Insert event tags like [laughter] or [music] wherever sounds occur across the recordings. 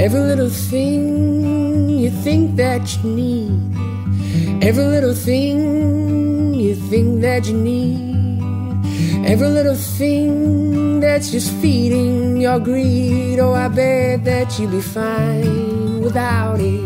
Every little thing you think that you need. Every little thing you think that you need. Every little thing that's just feeding your greed. Oh, I bet that you'd be fine without it.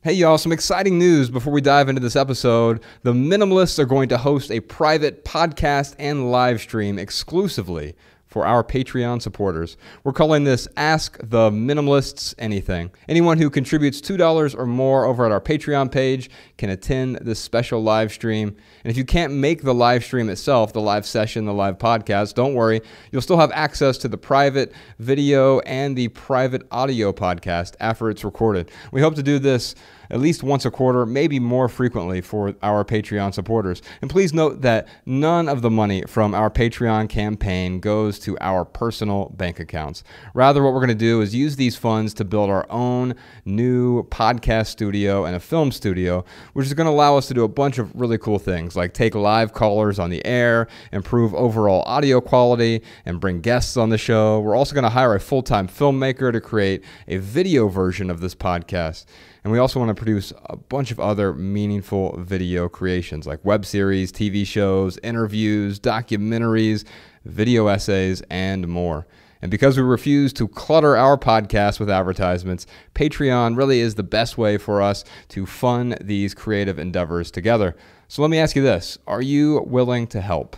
Hey, y'all, some exciting news before we dive into this episode. The Minimalists are going to host a private podcast and live stream exclusively for our Patreon supporters. We're calling this Ask the Minimalists Anything. Anyone who contributes $2 or more over at our Patreon page can attend this special live stream. And if you can't make the live stream itself, the live session, the live podcast, don't worry. You'll still have access to the private video and the private audio podcast after it's recorded. We hope to do this at least once a quarter, maybe more frequently for our Patreon supporters. And please note that none of the money from our Patreon campaign goes to our personal bank accounts. Rather, what we're going to do is use these funds to build our own new podcast studio and a film studio, which is going to allow us to do a bunch of really cool things like take live callers on the air, improve overall audio quality, and bring guests on the show. We're also going to hire a full time filmmaker to create a video version of this podcast. And we also want to produce a bunch of other meaningful video creations like web series, TV shows, interviews, documentaries, video essays, and more. And because we refuse to clutter our podcast with advertisements, Patreon really is the best way for us to fund these creative endeavors together. So let me ask you this Are you willing to help?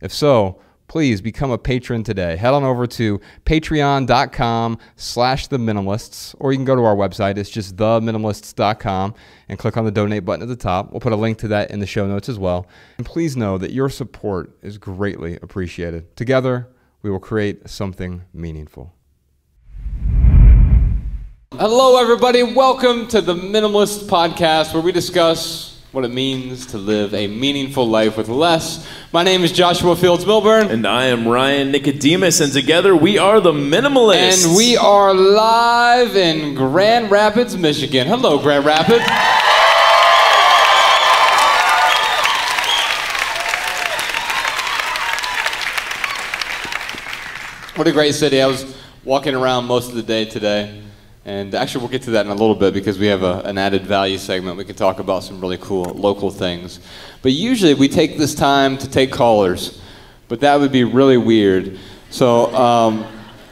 If so, please become a patron today. Head on over to patreon.com slash the minimalists, or you can go to our website. It's just theminimalists.com and click on the donate button at the top. We'll put a link to that in the show notes as well. And please know that your support is greatly appreciated. Together, we will create something meaningful. Hello, everybody. Welcome to the Minimalist Podcast, where we discuss what it means to live a meaningful life with less. My name is Joshua Fields Millburn. And I am Ryan Nicodemus, and together we are the Minimalists. And we are live in Grand Rapids, Michigan. Hello, Grand Rapids. What a great city. I was walking around most of the day today. And actually, we'll get to that in a little bit because we have a, an added value segment. We can talk about some really cool local things. But usually, we take this time to take callers, but that would be really weird. So um,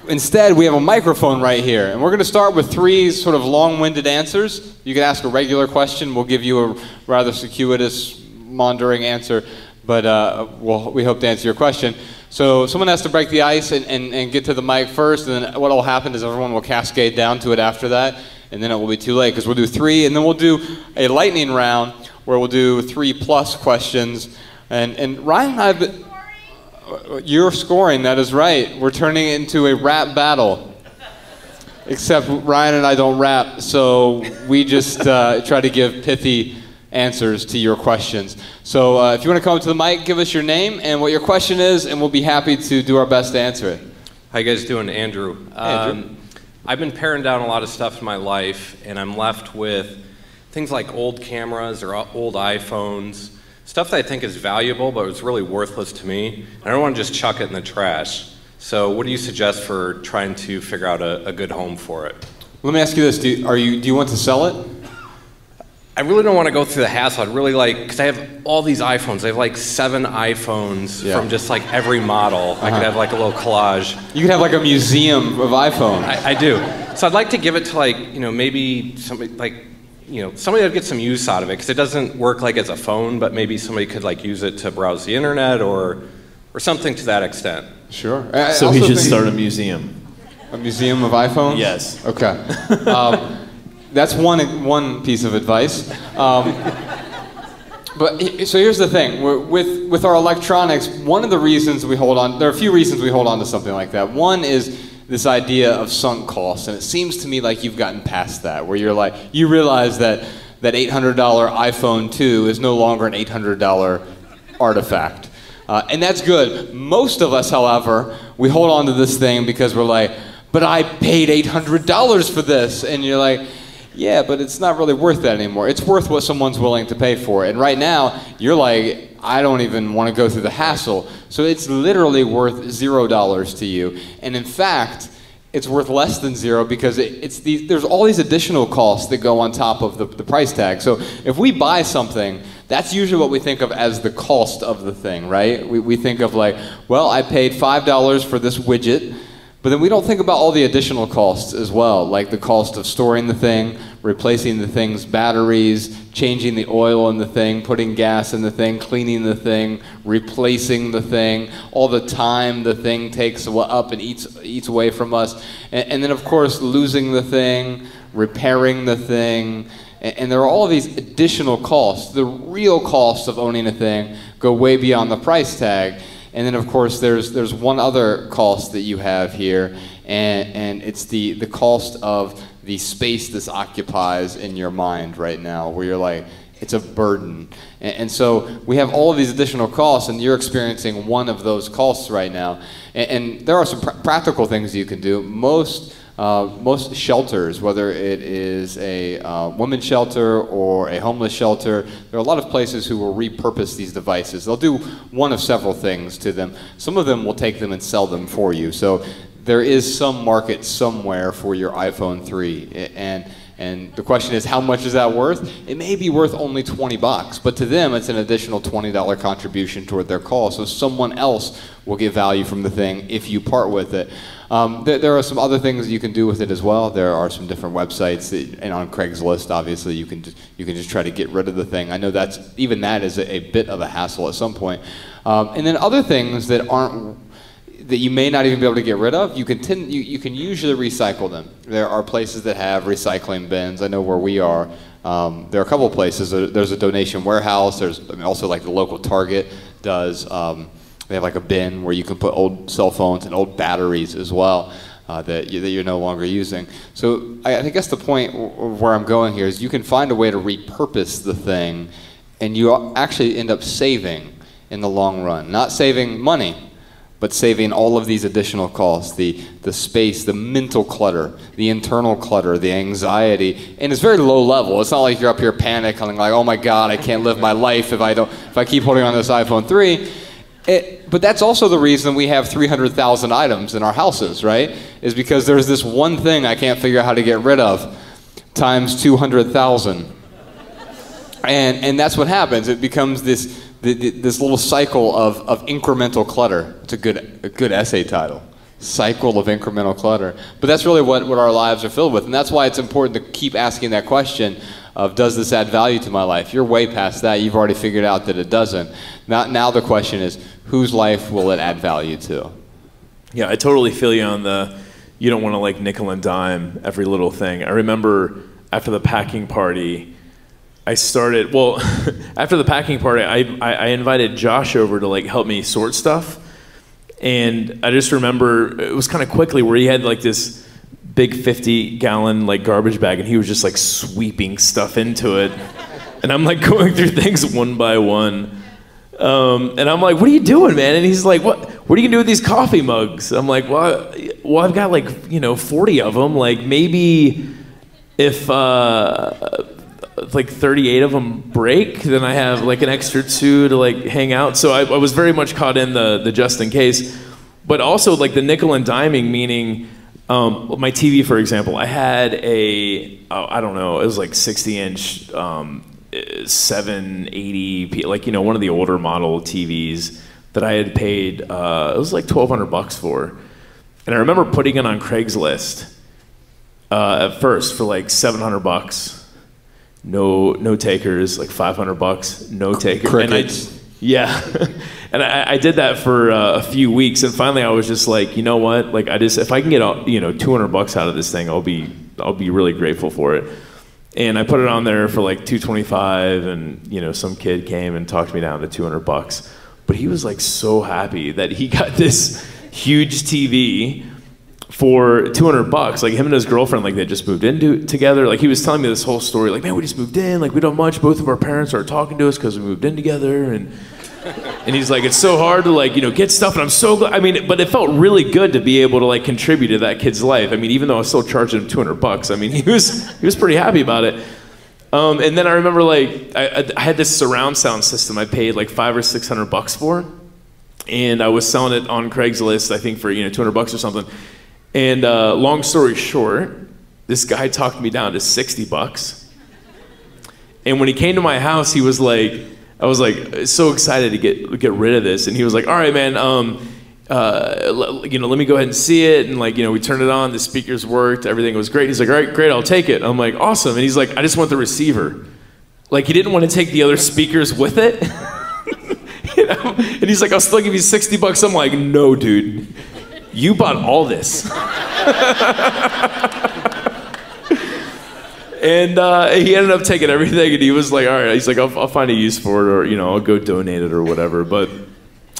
instead, we have a microphone right here. And we're going to start with three sort of long winded answers. You can ask a regular question, we'll give you a rather circuitous, maundering answer, but uh, we'll, we hope to answer your question. So someone has to break the ice and, and, and get to the mic first, and then what will happen is everyone will cascade down to it after that, and then it will be too late because we'll do three, and then we'll do a lightning round where we'll do three plus questions. And, and Ryan and I have been, you're scoring, that is right. We're turning it into a rap battle. Except Ryan and I don't rap, so we just uh, try to give pithy answers to your questions. So uh, if you want to come up to the mic, give us your name and what your question is, and we'll be happy to do our best to answer it. How you guys doing, Andrew? Hey, Andrew. Um, I've been paring down a lot of stuff in my life, and I'm left with things like old cameras or old iPhones, stuff that I think is valuable, but it's really worthless to me. I don't want to just chuck it in the trash. So, what do you suggest for trying to figure out a, a good home for it? Let me ask you this: Do you, are you do you want to sell it? I really don't want to go through the hassle. I'd really like, because I have all these iPhones. I have like seven iPhones yeah. from just like every model. Uh-huh. I could uh-huh. have like a little collage. You could have like a museum of iPhones. I, I, do. So I'd like to give it to like, you know, maybe somebody like, you know, somebody that get some use out of it because it doesn't work like as a phone, but maybe somebody could like use it to browse the internet or, or something to that extent. Sure. I so he should start a museum. A museum of iPhones? Yes. Okay. [laughs] Um, that's one, one piece of advice. Um, but so here's the thing with, with our electronics, one of the reasons we hold on, there are a few reasons we hold on to something like that. One is this idea of sunk costs, and it seems to me like you've gotten past that, where you're like, you realize that that $800 iPhone 2 is no longer an $800 artifact. Uh, and that's good. Most of us, however, we hold on to this thing because we're like, but I paid $800 for this. And you're like, yeah, but it's not really worth that anymore. It's worth what someone's willing to pay for. And right now, you're like, I don't even want to go through the hassle. So it's literally worth zero dollars to you. And in fact, it's worth less than zero because it, it's there's all these additional costs that go on top of the, the price tag. So if we buy something, that's usually what we think of as the cost of the thing, right? We, we think of like, well, I paid $5 for this widget but then we don't think about all the additional costs as well, like the cost of storing the thing, replacing the thing's batteries, changing the oil in the thing, putting gas in the thing, cleaning the thing, replacing the thing, all the time the thing takes up and eats, eats away from us. And, and then, of course, losing the thing, repairing the thing. And, and there are all these additional costs. The real costs of owning a thing go way beyond the price tag. And then, of course, there's, there's one other cost that you have here, and, and it's the, the cost of the space this occupies in your mind right now, where you're like, it's a burden. And, and so we have all of these additional costs, and you're experiencing one of those costs right now. And, and there are some pr practical things you can do. Most uh, most shelters, whether it is a uh, women's shelter or a homeless shelter, there are a lot of places who will repurpose these devices. They'll do one of several things to them. Some of them will take them and sell them for you. So there is some market somewhere for your iPhone 3. And and the question is, how much is that worth? It may be worth only 20 bucks, but to them, it's an additional $20 contribution toward their call. So someone else will get value from the thing if you part with it. Um, there, there, are some other things you can do with it as well. There are some different websites, that, and on Craigslist, obviously, you can just, you can just try to get rid of the thing. I know that's even that is a, a bit of a hassle at some point. Um, and then other things that aren't that you may not even be able to get rid of, you can, tend, you, you can usually recycle them. There are places that have recycling bins. I know where we are. Um, there are a couple places. There's a donation warehouse. There's also like the local Target does. Um, they have like a bin where you can put old cell phones and old batteries as well uh, that, you, that you're no longer using. So I, I guess the point where I'm going here is you can find a way to repurpose the thing and you actually end up saving in the long run. Not saving money, but saving all of these additional costs the, the space, the mental clutter, the internal clutter, the anxiety. And it's very low level. It's not like you're up here panicking, like, oh my God, I can't live my life if I, don't, if I keep holding on to this iPhone 3. It, but that's also the reason we have 300,000 items in our houses, right? Is because there's this one thing I can't figure out how to get rid of times 200,000. And, and that's what happens. It becomes this, this little cycle of, of incremental clutter. It's a good, a good essay title. Cycle of incremental clutter. But that's really what, what our lives are filled with. And that's why it's important to keep asking that question of does this add value to my life? You're way past that. You've already figured out that it doesn't. Now, now the question is, whose life will it add value to? Yeah, I totally feel you on the you don't want to like nickel and dime every little thing. I remember after the packing party, I started, well, [laughs] after the packing party, I, I, I invited Josh over to like help me sort stuff. And I just remember it was kind of quickly where he had like this big 50 gallon like garbage bag and he was just like sweeping stuff into it. And I'm like [laughs] going through things one by one. Um, and I'm like, what are you doing, man? And he's like, what, what are you gonna do with these coffee mugs? I'm like, well, well, I've got like, you know, 40 of them. Like maybe if, uh, like 38 of them break, then I have like an extra two to like hang out. So I, I was very much caught in the, the just in case. But also like the nickel and diming, meaning um, my TV, for example, I had a oh, I don't know, it was like 60 inch, um, 780, like, you know, one of the older model TVs that I had paid, uh, it was like 1200 bucks for. And I remember putting it on Craigslist uh, at first for like 700 bucks. No, no takers, like 500 bucks, no takers. Crickets. And I, yeah. [laughs] and I, I, did that for uh, a few weeks, and finally I was just like, you know what? Like, I just if I can get you know 200 bucks out of this thing, I'll be I'll be really grateful for it. And I put it on there for like 225, and you know some kid came and talked me down to 200 bucks. But he was like so happy that he got [laughs] this huge TV for 200 bucks. Like him and his girlfriend, like they just moved in together. Like he was telling me this whole story. Like, man, we just moved in. Like we don't much. Both of our parents are talking to us because we moved in together. And and he's like, it's so hard to like, you know, get stuff. And I'm so glad. I mean, but it felt really good to be able to like contribute to that kid's life. I mean, even though I was still charging him 200 bucks, I mean, he was he was pretty happy about it. Um, and then I remember like I, I- had this surround sound system I paid like five or six hundred bucks for, and I was selling it on Craigslist I think for you know two hundred bucks or something. And uh, long story short, this guy talked me down to sixty bucks. And when he came to my house, he was like, I was like so excited to get get rid of this, and he was like, "All right, man, um, uh, you know, let me go ahead and see it." And like, you know, we turned it on, the speakers worked, everything was great. He's like, "All right, great, I'll take it." I'm like, "Awesome," and he's like, "I just want the receiver." Like, he didn't want to take the other speakers with it. [laughs] you know? And he's like, "I'll still give you sixty bucks." I'm like, "No, dude, you bought all this." [laughs] And uh, he ended up taking everything, and he was like, "All right." He's like, "I'll, I'll find a use for it, or you know, I'll go donate it or whatever." But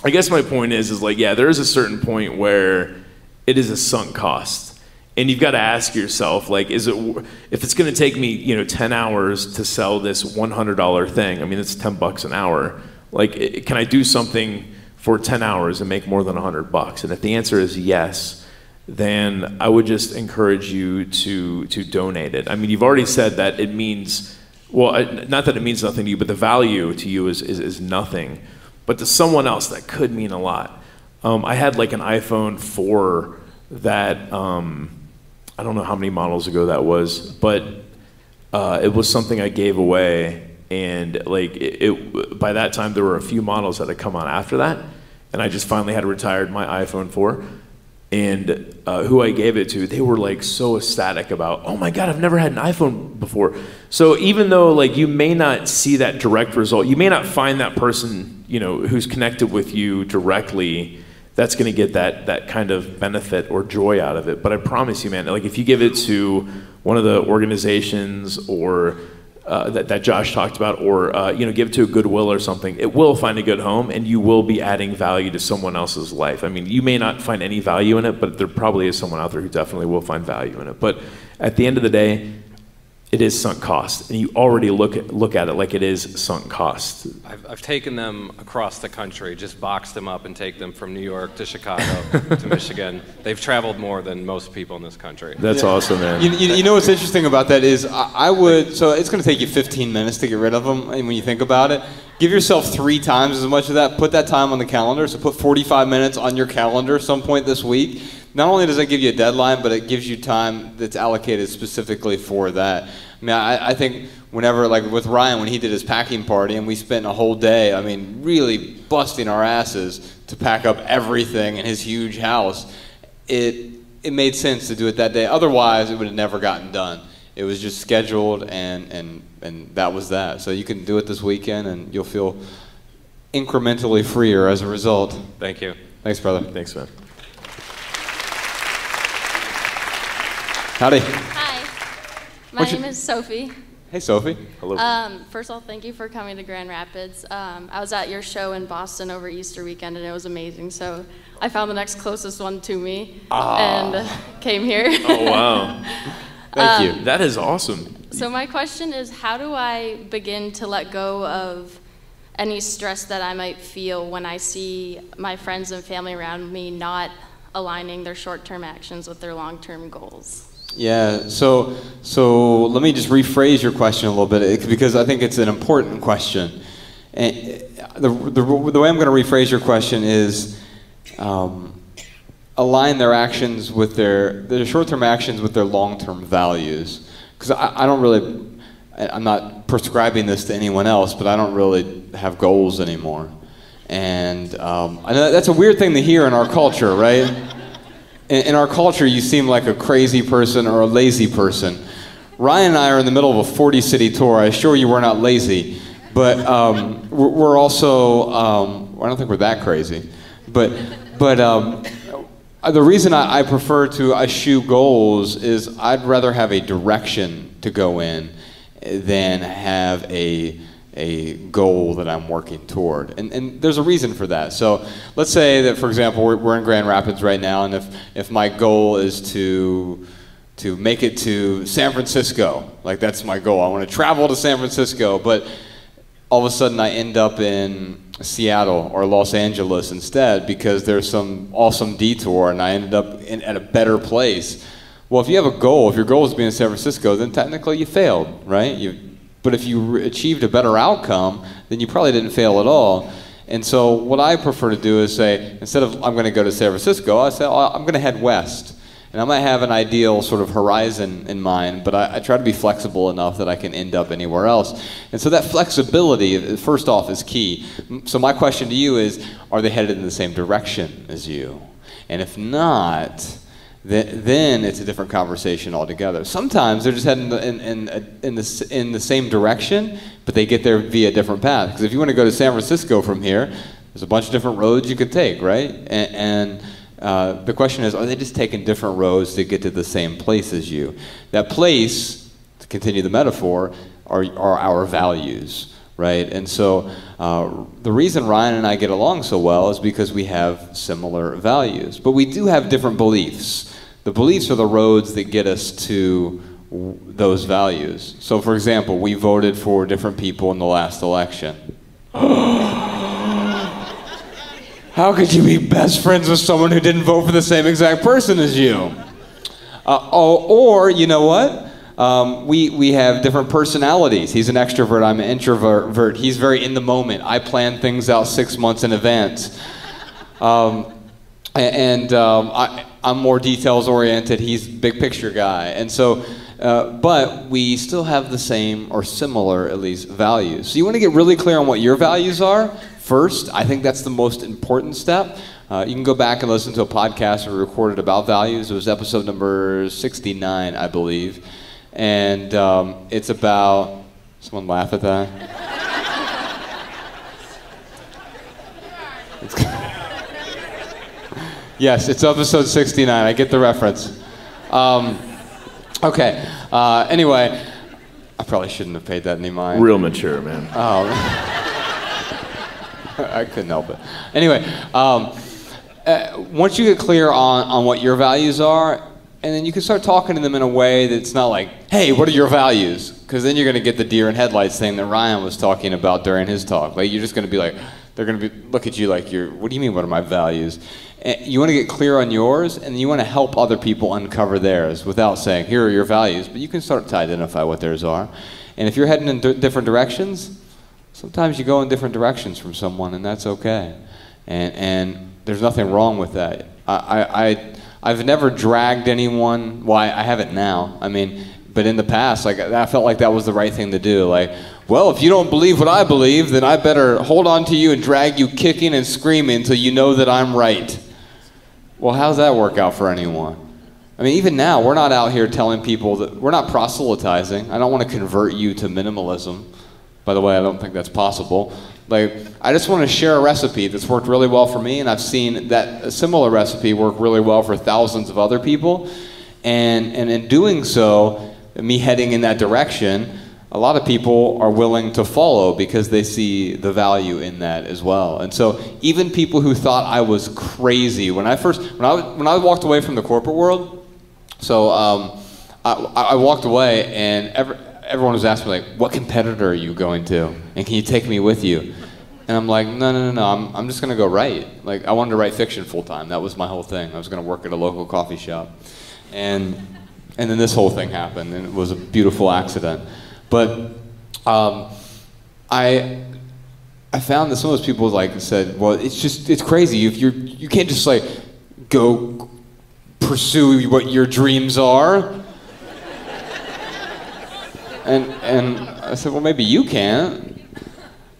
I guess my point is, is like, yeah, there is a certain point where it is a sunk cost, and you've got to ask yourself, like, is it if it's going to take me, you know, ten hours to sell this one hundred dollar thing? I mean, it's ten bucks an hour. Like, can I do something for ten hours and make more than hundred bucks? And if the answer is yes, then I would just encourage you to to donate it. I mean, you've already said that it means well, not that it means nothing to you, but the value to you is is, is nothing. But to someone else, that could mean a lot. Um, I had like an iPhone 4 that um, I don't know how many models ago that was, but uh, it was something I gave away, and like it, it, by that time there were a few models that had come on after that, and I just finally had retired my iPhone 4. And uh, who I gave it to, they were like so ecstatic about, oh my God, I've never had an iPhone before. So even though like you may not see that direct result, you may not find that person, you know, who's connected with you directly that's going to get that that kind of benefit or joy out of it. But I promise you, man, like if you give it to one of the organizations or uh, that, that Josh talked about, or uh, you know, give it to a Goodwill or something, it will find a good home, and you will be adding value to someone else's life. I mean, you may not find any value in it, but there probably is someone out there who definitely will find value in it. But at the end of the day, it is sunk cost, and you already look at, look at it like it is sunk cost. I've, I've taken them across the country, just boxed them up and take them from New York to Chicago [laughs] to Michigan. They've traveled more than most people in this country. That's awesome, man. You, you, you know what's interesting about that is I, I would so it's going to take you 15 minutes to get rid of them. And when you think about it, give yourself three times as much of that. Put that time on the calendar. So put 45 minutes on your calendar some point this week. Not only does that give you a deadline, but it gives you time that's allocated specifically for that. I mean, I, I think whenever like with Ryan when he did his packing party and we spent a whole day, I mean, really busting our asses to pack up everything in his huge house. It it made sense to do it that day. Otherwise, it would have never gotten done. It was just scheduled, and and and that was that. So you can do it this weekend, and you'll feel incrementally freer as a result. Thank you. Thanks, brother. Thanks, man. Howdy. Hi, my What's your- name is Sophie. Hey, Sophie. Hello. Um, first of all, thank you for coming to Grand Rapids. Um, I was at your show in Boston over Easter weekend and it was amazing. So I found the next closest one to me and uh, [laughs] came here. oh wow, [laughs] Thank you. that is awesome. So my question is, how do I begin to let go of any stress that I might feel when I see my friends and family around me not aligning their short-term actions with their long-term goals? Yeah. So so let me just rephrase your question a little bit because I think it's an important question. And the the, the way I'm going to rephrase your question is. Um, align their actions with their their short-term actions with their long-term values because I, I don't really i'm not prescribing this to anyone else but i don't really have goals anymore. And um, I know that's a weird thing to hear in our culture right? In, in our culture you seem like a crazy person or a lazy person. Ryan and i are in the middle of a 40 city tour. I assure you we're not lazy. But um, we're, also um, i don't think we're that crazy. But but um, Uh, the reason I, I prefer to eschew goals is I'd rather have a direction to go in than have a a goal that I'm working toward. And, and there's a reason for that. So let's say that, for example, we're, we're in Grand Rapids right now, and if, if my goal is to to make it to San Francisco, like that's my goal. I want to travel to San Francisco, but all of a sudden I end up in Seattle or Los Angeles instead because there's some awesome detour and I ended up in, at a better place. Well, if you have a goal, if your goal is being in San Francisco, then technically you failed, right? You But if you re- achieved a better outcome, then you probably didn't fail at all. And so, what I prefer to do is say, instead of I'm going to go to San Francisco, I say, oh, I'm going to head west. And I might have an ideal sort of horizon in mind, but I, I, try to be flexible enough that I can end up anywhere else. And so that flexibility, first off, is key. So my question to you is, are they headed in the same direction as you? And if not, then it's a different conversation altogether. Sometimes they're just heading in, in, uh, in, the, in the same direction, but they get there via a different path. Because if you want to go to San Francisco from here, there's a bunch of different roads you could take, right? And, and uh, the question is, are they just taking different roads to get to the same place as you? That place, to continue the metaphor, are, are our values, right? And so uh, the reason Ryan and I get along so well is because we have similar values. But we do have different beliefs. The beliefs are the roads that get us to those values. So, for example, we voted for different people in the last election. [gasps] [laughs] How could you be best friends with someone who didn't vote for the same exact person as you? Uh, oh, or, you know what? Um, we, we have different personalities. He's an extrovert, I'm an introvert. He's very in the moment. I plan things out six months in advance. Um, and um, I, am more details oriented. He's big picture guy. And so, uh, but we still have the same or similar, at least, values. So you want to get really clear on what your values are first. I think that's the most important step. Uh, you can go back and listen to a podcast we recorded about values. It was episode number 69, I believe. And um, it's about. Someone laugh at that? [laughs] [laughs] yes, it's episode 69. I get the reference. Um, okay. Uh, anyway, I probably shouldn't have paid that any mind. Real mature, man. Oh. [laughs] I couldn't help it. Anyway, um, uh, once you get clear on, on what your values are, and then you can start talking to them in a way that's not like, hey, what are your values? Because then you're going to get the deer in headlights thing that Ryan was talking about during his talk. Like, you're just going to be like, they're going to be look at you like you're, what do you mean, what are my values? And you want to get clear on yours, and you want to help other people uncover theirs without saying, here are your values. But you can start to identify what theirs are. And if you're heading in different directions, sometimes you go in different directions from someone, and that's okay. And, and there's nothing wrong with that. I, I, I've never dragged anyone. Well, I, I haven't now. I mean, but in the past, like I felt like that was the right thing to do. Like, well, if you don't believe what I believe, then I better hold on to you and drag you kicking and screaming until you know that I'm right. Well, how's that work out for anyone? I mean, even now, we're not out here telling people that we're not proselytizing. I don't want to convert you to minimalism. By the way, I don't think that's possible. Like, I just want to share a recipe that's worked really well for me, and I've seen that a similar recipe work really well for thousands of other people. And, and in doing so, me heading in that direction, a lot of people are willing to follow because they see the value in that as well. And so, even people who thought I was crazy when I first, when I, when I walked away from the corporate world, so um, I, I walked away and every, everyone was asking me like, what competitor are you going to? And can you take me with you? And I'm like, no, no, no, no. I'm, I'm just gonna go write. Like, I wanted to write fiction full time. That was my whole thing. I was gonna work at a local coffee shop, and and then this whole thing happened, and it was a beautiful accident. But um, I I found that some of those people like said, well, it's just it's crazy. If you're you can't just like go pursue what your dreams are and, and I said, well, maybe you can't,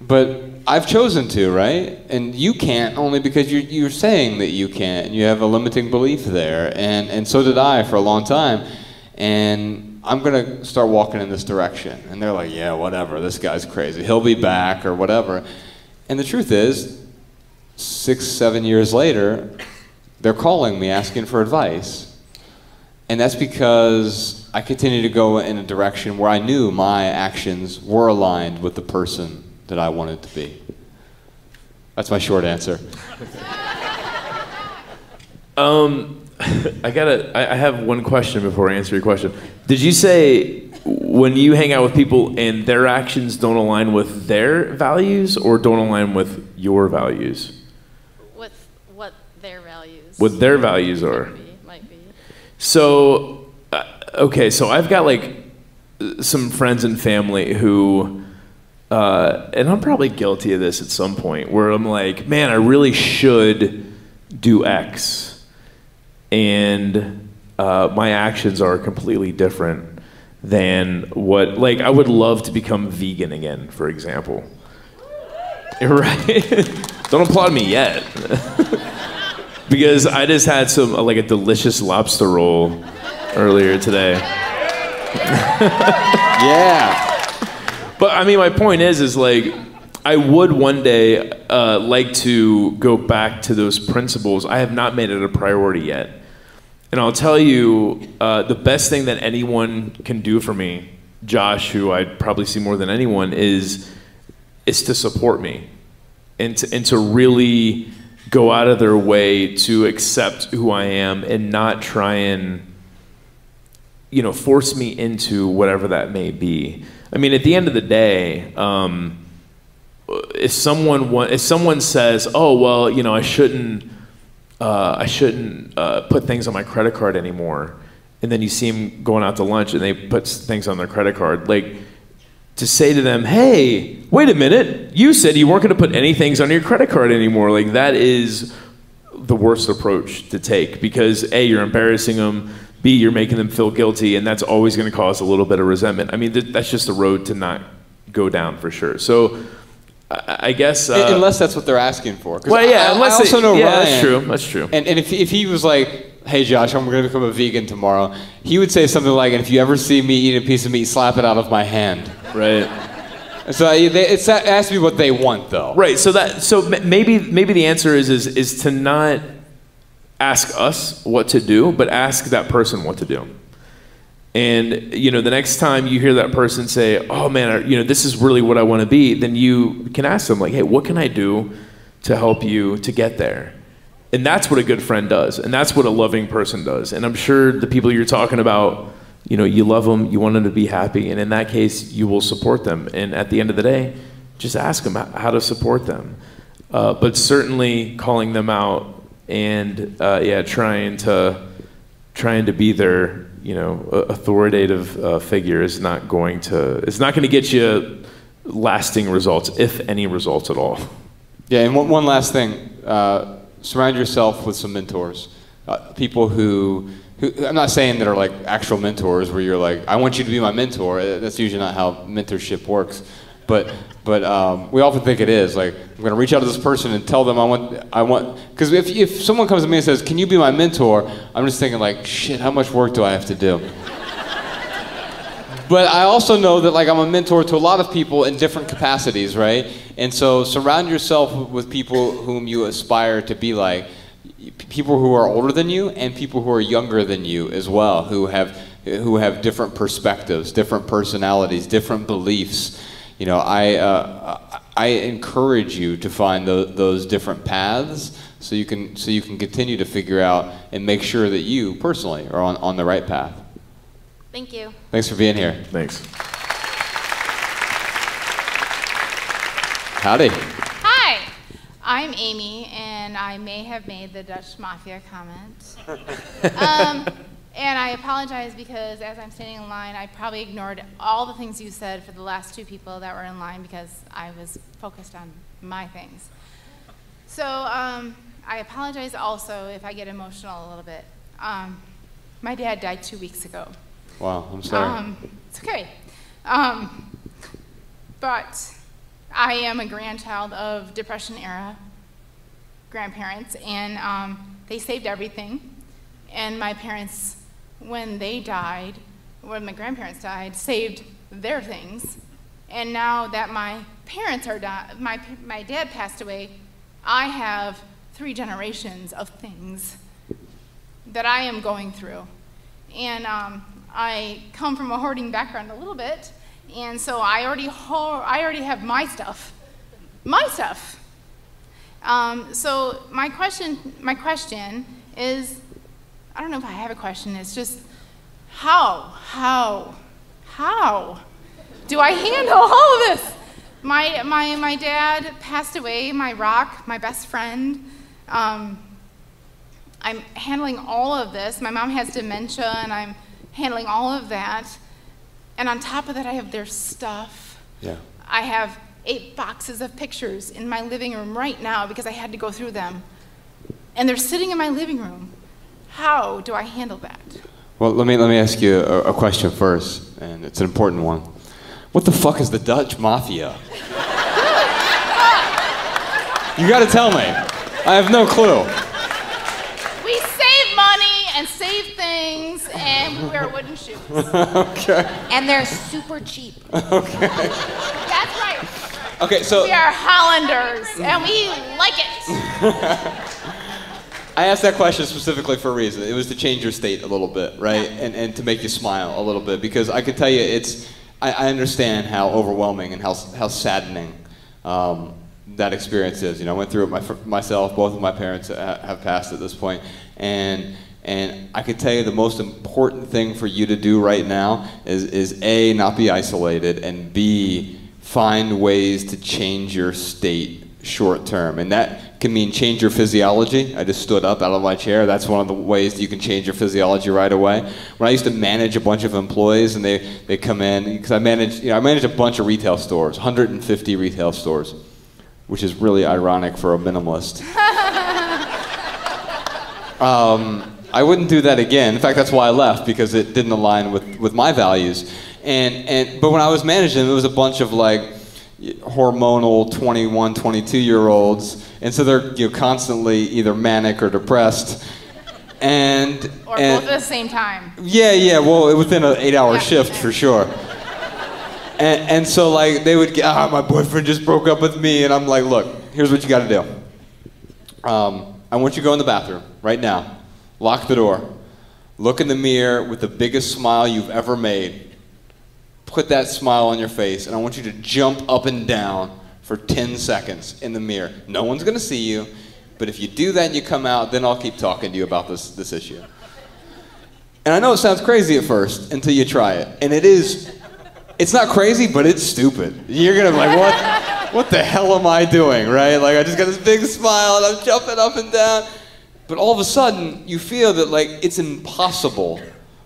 but I've chosen to, right? And you can't only because you're, you're saying that you can't. And you have a limiting belief there. And, and so did I for a long time. And I'm going to start walking in this direction. And they're like, yeah, whatever. This guy's crazy. He'll be back or whatever. And the truth is, six, seven years later, they're calling me asking for advice. And that's because I continue to go in a direction where I knew my actions were aligned with the person that I wanted to be. That's my short answer. um, [laughs] I gotta. I, I have one question before I answer your question. Did you say when you hang out with people and their actions don't align with their values or don't align with your values? With what their values. What their values are. Might be. Might be. So okay, so I've got like some friends and family who, uh, and I'm probably guilty of this at some point, where I'm like, man, I really should do X, and uh, my actions are completely different than what. Like, I would love to become vegan again, for example. [laughs] Right? Don't applaud me yet. [laughs] because I just had some like a delicious lobster roll earlier today. [laughs] Yeah. But I mean, my point is, is like, I would one day uh, like to go back to those principles. I have not made it a priority yet, and I'll tell you, uh, the best thing that anyone can do for me, Josh, who I'd probably see more than anyone, is is to support me, and to, and to really go out of their way to accept who I am and not try and you know, force me into whatever that may be. I mean, at the end of the day, um, if someone if someone says, "Oh, well, you know, I shouldn't uh, I shouldn't uh, put things on my credit card anymore," and then you see them going out to lunch and they put things on their credit card, like to say to them, "Hey, wait a minute! You said you weren't going to put any things on your credit card anymore." Like that is the worst approach to take because a you're embarrassing them b you're making them feel guilty and that's always going to cause a little bit of resentment. I mean th- that's just a road to not go down for sure. So i, guess uh, unless that's what they're asking for. well yeah I, unless I also they- know yeah, Ryan. that's true that's true And, and if, if he was like, hey, Josh, I'm going to become a vegan tomorrow, he would say something like, and if you ever see me eat a piece of meat, slap it out of my hand. right So they, it's, it has to be what they want, though. right so that so maybe maybe the answer is is is to not ask us what to do but ask that person what to do and you know the next time you hear that person say oh man you know this is really what i want to be then you can ask them like hey what can i do to help you to get there? And that's what a good friend does and that's what a loving person does. And i'm sure the people you're talking about you know you love them you want them to be happy and in that case you will support them. And at the end of the day just ask them how to support them. Uh, but certainly calling them out and uh, yeah trying to trying to be their you know authoritative uh, figure is not going to it's not going to get you lasting results if any results at all Yeah, and one, one last thing. Uh, surround yourself with some mentors. Uh, people who, who, I'm not saying that are like actual mentors where you're like, I want you to be my mentor. Uh, That's usually not how mentorship works. But, but um, we often think it is. Like, I'm going to reach out to this person and tell them I want, I want, because if, if someone comes to me and says, Can you be my mentor? I'm just thinking, like, shit, how much work do I have to do? [laughs] But I also know that like I'm a mentor to a lot of people in different capacities, right? And so surround yourself with people whom you aspire to be like, people who are older than you and people who are younger than you as well, who have who have different perspectives, different personalities, different beliefs. You know, I uh, I encourage you to find tho- those different paths so you can so you can continue to figure out and make sure that you personally are on, on the right path. Thank you. Thanks for being here. thanks Howdy. Hi, I'm Amy, and I may have made the Dutch Mafia comment. [laughs] um, and I apologize because as I'm standing in line, I probably ignored all the things you said for the last two people that were in line because I was focused on my things. So um, I apologize also if I get emotional a little bit. Um, my dad died two weeks ago. Wow, I'm sorry. Um, it's okay. Um, but I am a grandchild of Depression era grandparents, and um, they saved everything. And my parents, when they died, when my grandparents died, saved their things. And now that my parents are di- my my dad passed away, I have three generations of things that I am going through. And um, I come from a hoarding background a little bit, and so I already, ho- I already have my stuff. My stuff. Um, so my question, my question is, I don't know if I have a question. It's just, how, how, how do I handle all of this? My, my, my dad passed away, my rock, my best friend. Um, I'm handling all of this. My mom has dementia, and I'm handling all of that. And on top of that, I have their stuff. Yeah. I have eight boxes of pictures in my living room right now because I had to go through them. And they're sitting in my living room. How do I handle that? Well, let me let me ask you a, a question first, and it's an important one. What the fuck is the Dutch mafia? you got to tell me. I have no clue. We save money and save things, and we wear wooden shoes. [laughs] okay. And they're super cheap. Okay. That's right. Okay, so We are Hollanders, and we like it. [laughs] I asked that question specifically for a reason. It was to change your state a little bit, right? And, and to make you smile a little bit. Because I can tell you, it's, I, I understand how overwhelming and how, how saddening um, that experience is. You know, I went through it my, myself. Both of my parents have passed at this point. And, and I can tell you the most important thing for you to do right now is, is A, not be isolated, and B, find ways to change your state short term. And that can mean change your physiology. I just stood up out of my chair. That's one of the ways you can change your physiology right away. When I used to manage a bunch of employees and they, they come in, because I managed, you know, I managed a bunch of retail stores, 150 retail stores, which is really ironic for a minimalist. [laughs] um, I wouldn't do that again. In fact, that's why I left, because it didn't align with, with my values. And, and, but when I was managing, it was a bunch of like, hormonal 21, 22 year olds, and so they're you know, constantly either manic or depressed. And, Or and both at the same time. yeah, yeah, well, within an eight hour Yeah. shift for sure. And, and so, like, they would get, ah, my boyfriend just broke up with me. And I'm like, look, here's what you got to do. Um, I want you to go in the bathroom right now, lock the door, look in the mirror with the biggest smile you've ever made. Put that smile on your face, and I want you to jump up and down for 10 seconds in the mirror. No one's going to see you, but if you do that and you come out, then I'll keep talking to you about this, this issue. And I know it sounds crazy at first until you try it. And it is, it's not crazy, but it's stupid. You're gonna be like, what, what the hell am I doing, right? Like, I just got this big smile and I'm jumping up and down. But all of a sudden, you feel that, like, it's impossible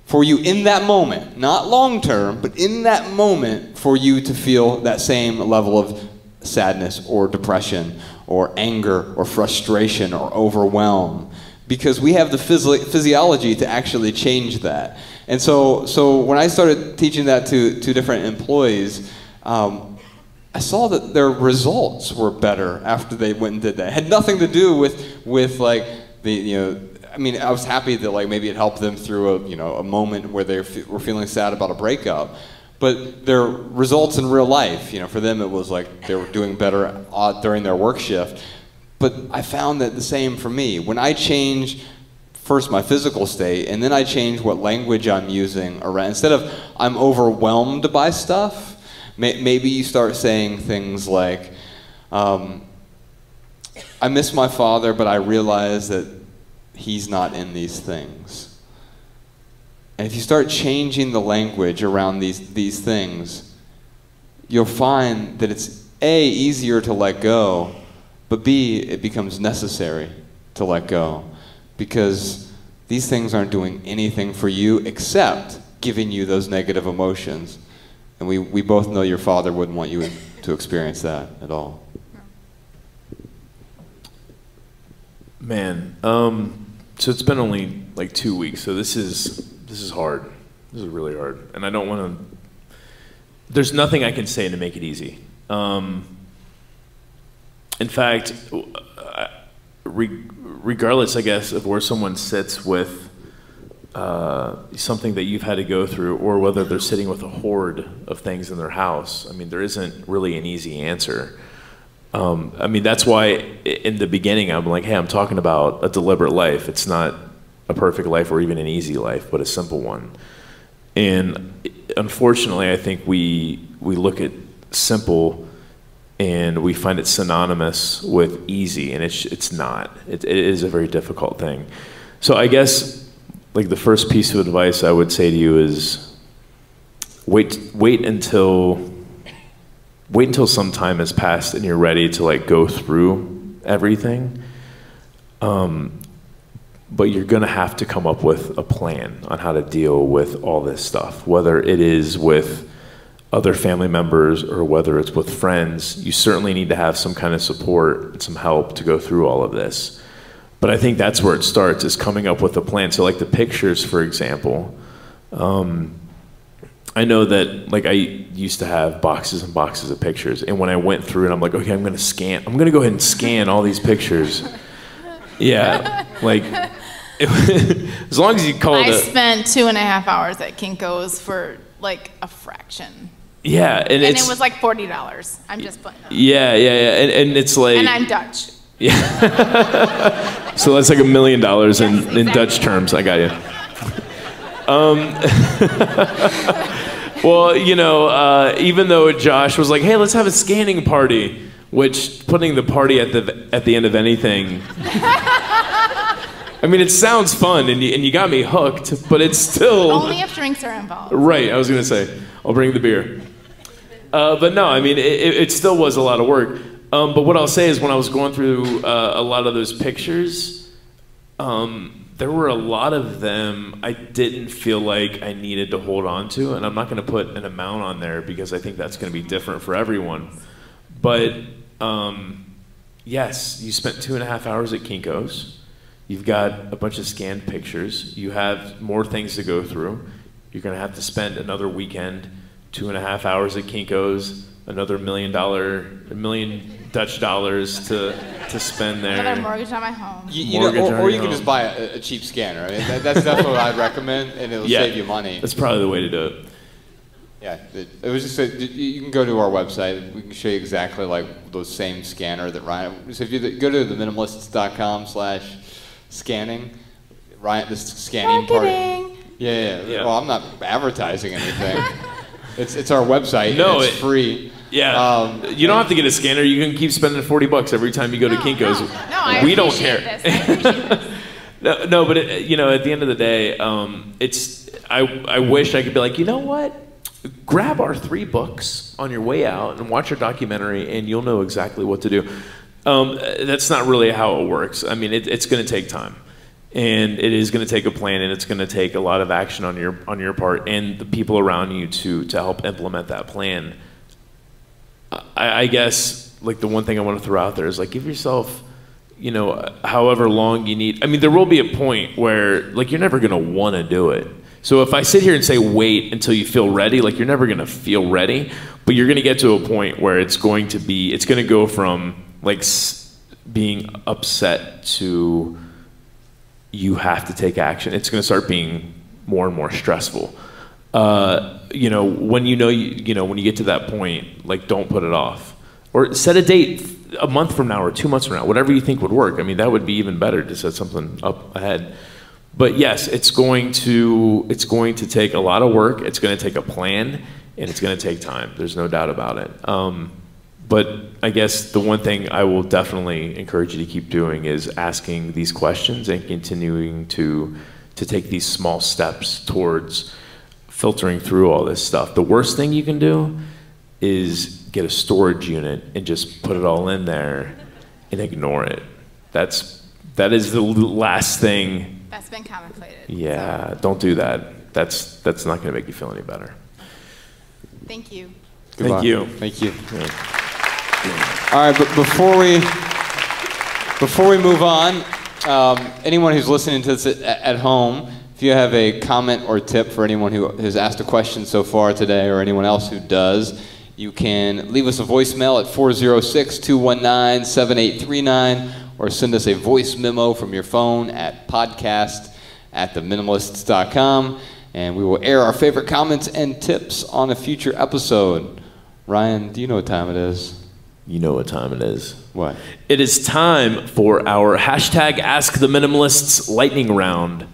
for you in that moment, not long term, but in that moment, for you to feel that same level of sadness or depression or anger or frustration or overwhelm because we have the physi- physiology to actually change that. And so, so when I started teaching that to, to different employees, um, I saw that their results were better after they went and did that. It had nothing to do with, with like the, you know, I mean, I was happy that like maybe it helped them through a, you know, a moment where they were feeling sad about a breakup. But their results in real life, you know, for them it was like they were doing better uh, during their work shift. But I found that the same for me. When I change first my physical state, and then I change what language I'm using around, instead of I'm overwhelmed by stuff, may, maybe you start saying things like, um, I miss my father, but I realize that he's not in these things. And if you start changing the language around these, these things, you'll find that it's A, easier to let go, but B, it becomes necessary to let go. Because these things aren't doing anything for you except giving you those negative emotions. And we, we both know your father wouldn't want you to experience that at all. Man, um, so it's been only like two weeks, so this is this is hard. This is really hard, and I don't want to. There's nothing I can say to make it easy. Um, in fact, re- regardless, I guess, of where someone sits with uh, something that you've had to go through, or whether they're sitting with a hoard of things in their house, I mean, there isn't really an easy answer. Um, I mean, that's why in the beginning I'm like, hey, I'm talking about a deliberate life. It's not a perfect life or even an easy life, but a simple one. And unfortunately, I think we we look at simple and we find it synonymous with easy, and it's it's not. It, it is a very difficult thing. So I guess like the first piece of advice I would say to you is wait wait until wait until some time has passed and you're ready to like go through everything um, but you're going to have to come up with a plan on how to deal with all this stuff, whether it is with other family members or whether it's with friends. You certainly need to have some kind of support and some help to go through all of this. But I think that's where it starts is coming up with a plan. So, like the pictures, for example. Um, I know that like I used to have boxes and boxes of pictures, and when I went through it, I'm like, okay, I'm gonna scan. I'm gonna go ahead and scan all these pictures. [laughs] Yeah, [laughs] like it, [laughs] as long as you call I it. A, spent two and a half hours at Kinko's for like a fraction. yeah, and, And it's it was like forty dollars. I'm just putting it. yeah, yeah, yeah, and, and it's like And I'm Dutch. Yeah. so that's like a million dollars in, Yes, in. Dutch terms. I got you. Um, well, you know, uh, even though Josh was like, "Hey, let's have a scanning party," which putting the party at the at the end of anything. I mean, it sounds fun, and you, and you got me hooked, but it's still Only if drinks are involved. Right, I was gonna say, I'll bring the beer. Uh, but no, I mean, it, it it still was a lot of work. Um, but what I'll say is, when I was going through uh, a lot of those pictures, um, there were a lot of them I didn't feel like I needed to hold on to, and I'm not going to put an amount on there because I think that's going to be different for everyone. But um, yes, you spent two and a half hours at Kinko's. You've got a bunch of scanned pictures. You have more things to go through. You're going to have to spend another weekend, two and a half hours at Kinko's, another million dollar, a million Dutch dollars to to spend there. Another mortgage on my home. You, you know, Mortgage or, or you can home. just buy a, a cheap scanner. I mean, that, that's definitely what I'd recommend, and it'll Yeah. save you money. That's probably the way to do it. Yeah, it, it was just a, you can go to our website. We can show you exactly like those same scanner that Ryan. So if you go to theminimalists.com slash scanning, Ryan, this scanning part. Marketing. Yeah, yeah, Yeah. Well, I'm not advertising anything. [laughs] it's it's our website. and No, it's it- free. Yeah, Um, you don't have to get a scanner. You can keep spending forty bucks every time you go to No, Kinko's. no, no, I we don't care. this. I. [laughs] No, no, but it, you know, at the end of the day, um, it's. I I wish I could be like, you know what? Grab our three books on your way out and watch our documentary, and you'll know exactly what to do. Um, that's not really how it works. I mean, it, it's going to take time, and it is going to take a plan, and it's going to take a lot of action on your on your part and the people around you to to help implement that plan. I, I guess like the one thing I want to throw out there is like give yourself, you know, however long you need. I mean, there will be a point where like you're never gonna want to do it. So if I sit here and say wait until you feel ready, like you're never gonna feel ready, but you're gonna get to a point where it's going to be, it's gonna go from like being upset to you have to take action. It's going to start being more and more stressful. Uh, you know, when you know, you, you know, when you get to that point, like don't put it off, or set a date a month from now or two months from now, whatever you think would work. I mean, that would be even better to set something up ahead. But yes, it's going to it's going to take a lot of work. It's going to take a plan, and it's going to take time. There's no doubt about it. Um, but I guess the one thing I will definitely encourage you to keep doing is asking these questions and continuing to to take these small steps towards filtering through all this stuff. The worst thing you can do is get a storage unit and just put it all in there and ignore it. That's that is the last thing. That's been contemplated. Yeah, don't do that. That's that's not going to make you feel any better. Thank you. Good Thank luck. you. Thank you. All right, but before we before we move on, um, anyone who's listening to this at, at home, if you have a comment or tip for anyone who has asked a question so far today, or anyone else who does, you can leave us a voicemail at 406-219-7839, or send us a voice memo from your phone at podcast at theminimalists.com, and we will air our favorite comments and tips on a future episode. Ryan, do you know what time it is? You know what time it is. What? It is time for our hashtag Ask the Minimalists lightning round.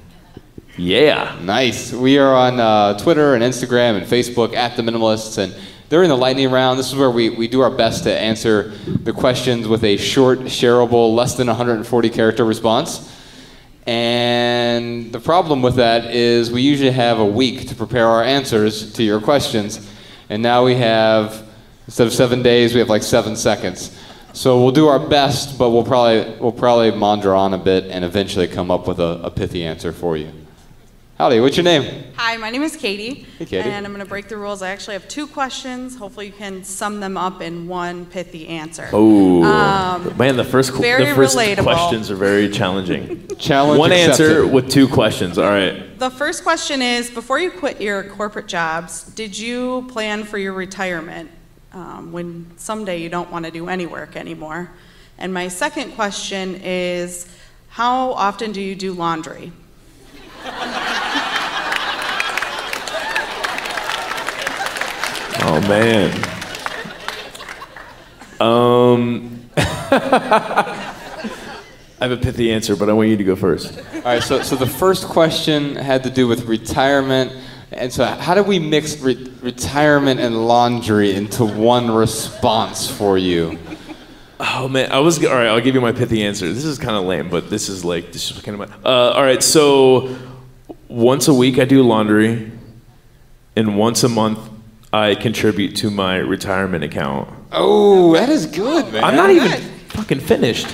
Yeah. Nice. We are on uh, Twitter and Instagram and Facebook at The Minimalists. And during the lightning round, this is where we, we do our best to answer the questions with a short, shareable, less than 140 character response. And the problem with that is we usually have a week to prepare our answers to your questions. And now we have, instead of seven days, we have like seven seconds. So we'll do our best, but we'll probably we'll probably maunder on a bit and eventually come up with a, a pithy answer for you. Howdy, what's your name? Hi, my name is Katie. Hey, Katie. And I'm going to break the rules. I actually have two questions. Hopefully, you can sum them up in one pithy answer. Oh, Um, man, the first very the first relatable. questions are very challenging. [laughs] Challenge One answer with two questions. All right. The first question is Before you quit your corporate jobs, did you plan for your retirement um, when someday you don't want to do any work anymore? And my second question is How often do you do laundry? Oh man. Um, [laughs] I have a pithy answer, but I want you to go first. All right, so, so the first question had to do with retirement. And so, how do we mix re- retirement and laundry into one response for you? Oh man, I was all right. I'll give you my pithy answer. This is kind of lame, but this is like this is kind of my. Uh, all right, so once a week I do laundry, and once a month I contribute to my retirement account. Oh, that is good, man. I'm not even fucking finished.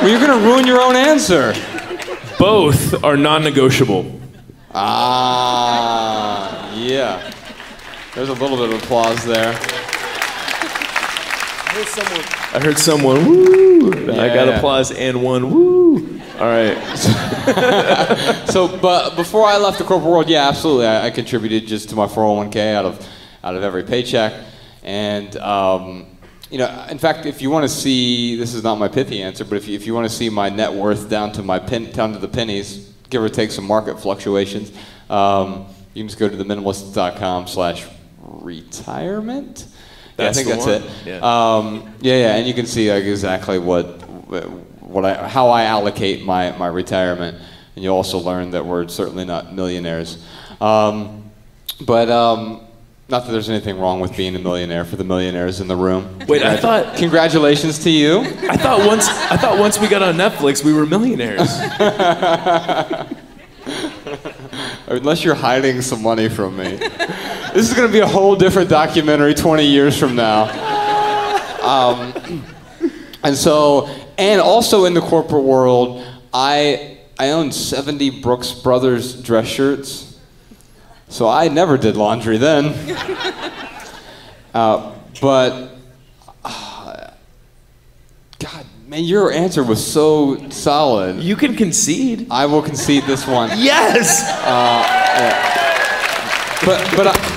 Well, you're going to ruin your own answer. Both are non-negotiable. Ah, yeah. There's a little bit of applause there. I heard someone woo. I got Yeah. applause and one woo. All right. [laughs] So, but before I left the corporate world, yeah, absolutely, I, I contributed just to my 401k out of out of every paycheck, and um, you know, in fact, if you want to see, this is not my pithy answer, but if you, if you want to see my net worth down to my pin, down to the pennies, give or take some market fluctuations, um, you can just go to theminimalist.com/slash retirement. Yeah, I think that's one? it. Yeah. Um, yeah, yeah, and you can see like exactly what what I how I allocate my my retirement, and you'll also learn that we're certainly not millionaires. Um, but um, not that there's anything wrong with being a millionaire for the millionaires in the room. Wait, I thought Congratulations to you. I thought once I thought once we got on Netflix we were millionaires. [laughs] Unless you're hiding some money from me. [laughs] This is going to be a whole different documentary 20 years from now. Um, and so, and also in the corporate world, I, I own 70 Brooks Brothers dress shirts. So I never did laundry then. [laughs] Uh, but, uh, God, man, your answer was so solid. You can concede. I will concede this one. [laughs] Yes. But, but I,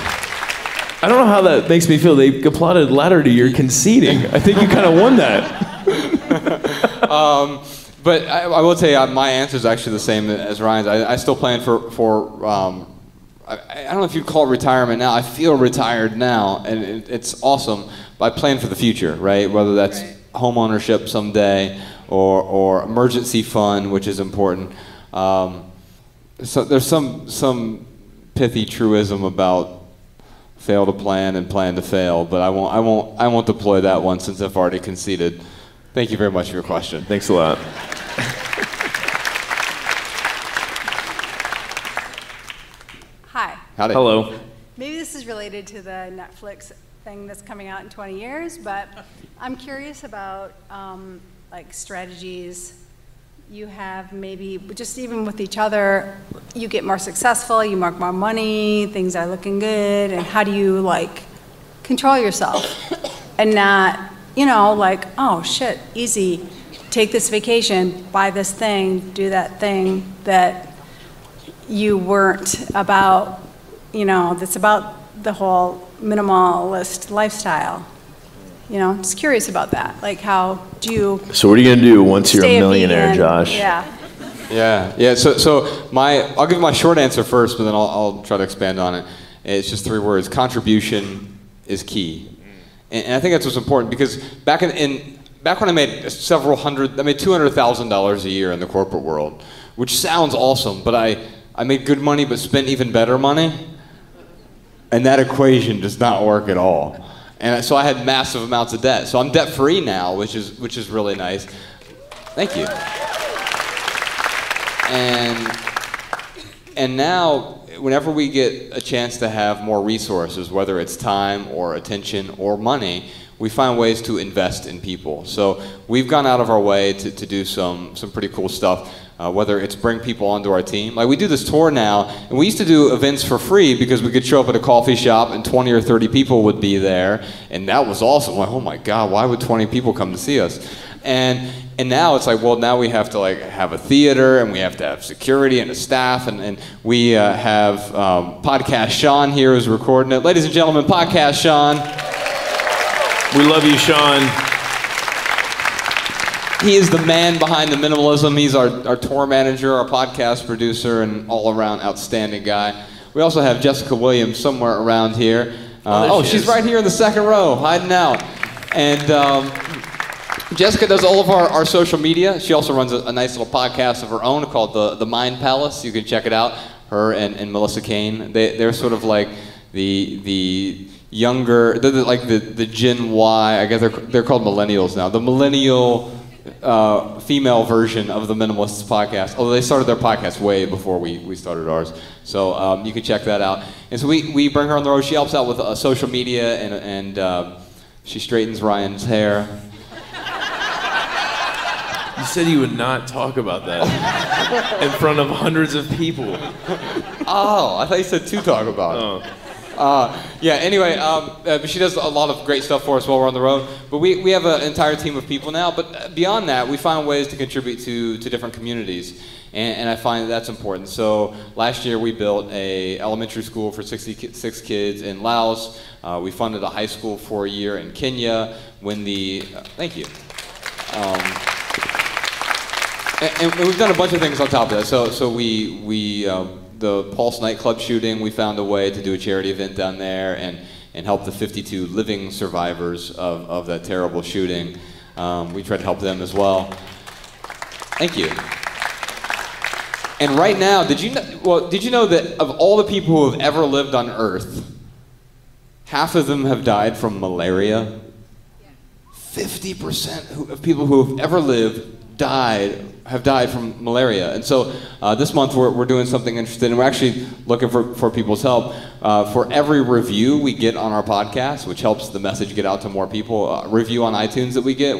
I don't know how that makes me feel. They applauded louder to your conceding. I think you kind of won that. [laughs] But I, I will tell you, uh, my answer is actually the same as Ryan's. I, I still plan for for. Um, I, I don't know if you'd call it retirement now. I feel retired now, and it, it's awesome. But I plan for the future, right? Whether that's home ownership someday, or or emergency fund, which is important. Um, so there's some some pithy truism about fail to plan and plan to fail, but I won't I won't I won't deploy that one since I've already conceded. Thank you very much for your question. Thanks a lot. Hi. Howdy. Hello. Maybe this is related to the Netflix thing that's coming out in 20 years, but I'm curious about um, like strategies you have maybe just even with each other. You get more successful, you make more money, things are looking good, and how do you like control yourself and not, you know, like, oh shit, easy, take this vacation, buy this thing, do that thing that you weren't about, you know, that's about the whole minimalist lifestyle. You know, just curious about that. Like, how do you So what are you gonna do once you're a millionaire, vegan? Josh? Yeah. Yeah, yeah. So, so my, I'll give my short answer first, but then I'll, I'll try to expand on it. It's just three words: contribution is key, and, and I think that's what's important because back in, in back when I made several hundred, I made two hundred thousand dollars a year in the corporate world, which sounds awesome, but I, I made good money, but spent even better money, and that equation does not work at all. And so I had massive amounts of debt. So I'm debt free now, which is which is really nice. Thank you. And and now whenever we get a chance to have more resources, whether it's time or attention or money, we find ways to invest in people. So we've gone out of our way to, to do some, some pretty cool stuff. Uh, whether it's bring people onto our team. Like we do this tour now, and we used to do events for free because we could show up at a coffee shop and 20 or 30 people would be there, and that was awesome. Like, oh my God, why would 20 people come to see us? And and now it's like, well, now we have to like have a theater and we have to have security and a staff, and, and we uh, have um, podcast Sean here who's recording it. Ladies and gentlemen, podcast Sean. We love you, Sean. He is the man behind the minimalism. He's our, our tour manager, our podcast producer, and all around outstanding guy. We also have Jessica Williams somewhere around here. Uh, Oh, oh, she she's right here in the second row, hiding out. And um, Jessica does all of our, our social media. She also runs a, a nice little podcast of her own called the, the Mind Palace. You can check it out. Her and, and Melissa Kane. They, they're sort of like the, the younger, they're the, like the, the Gen Y, I guess they're, they're called millennials now. The millennial uh, female version of the Minimalists podcast. Although they started their podcast way before we, we started ours. So um, you can check that out. And so we, we bring her on the road. She helps out with uh, social media and, and uh, she straightens Ryan's hair. You said you would not talk about that in front of hundreds of people. Oh, I thought you said to talk about. Oh. Uh, yeah. Anyway, um, uh, she does a lot of great stuff for us while we're on the road. But we, we have an entire team of people now. But uh, beyond that, we find ways to contribute to to different communities, and, and I find that that's important. So last year we built a elementary school for 66 kids in Laos. Uh, we funded a high school for a year in Kenya. When the uh, thank you. Um, and, and we've done a bunch of things on top of that. So, so we, we um, the Pulse nightclub shooting, we found a way to do a charity event down there and, and help the 52 living survivors of, of that terrible shooting. Um, we tried to help them as well. Thank you. And right now, did you know, well, did you know that of all the people who have ever lived on Earth, half of them have died from malaria? 50% of people who have ever lived died have died from malaria. And so uh, this month we're, we're doing something interesting. And we're actually looking for, for people's help. Uh, for every review we get on our podcast which helps the message get out to more people uh, review on itunes that we get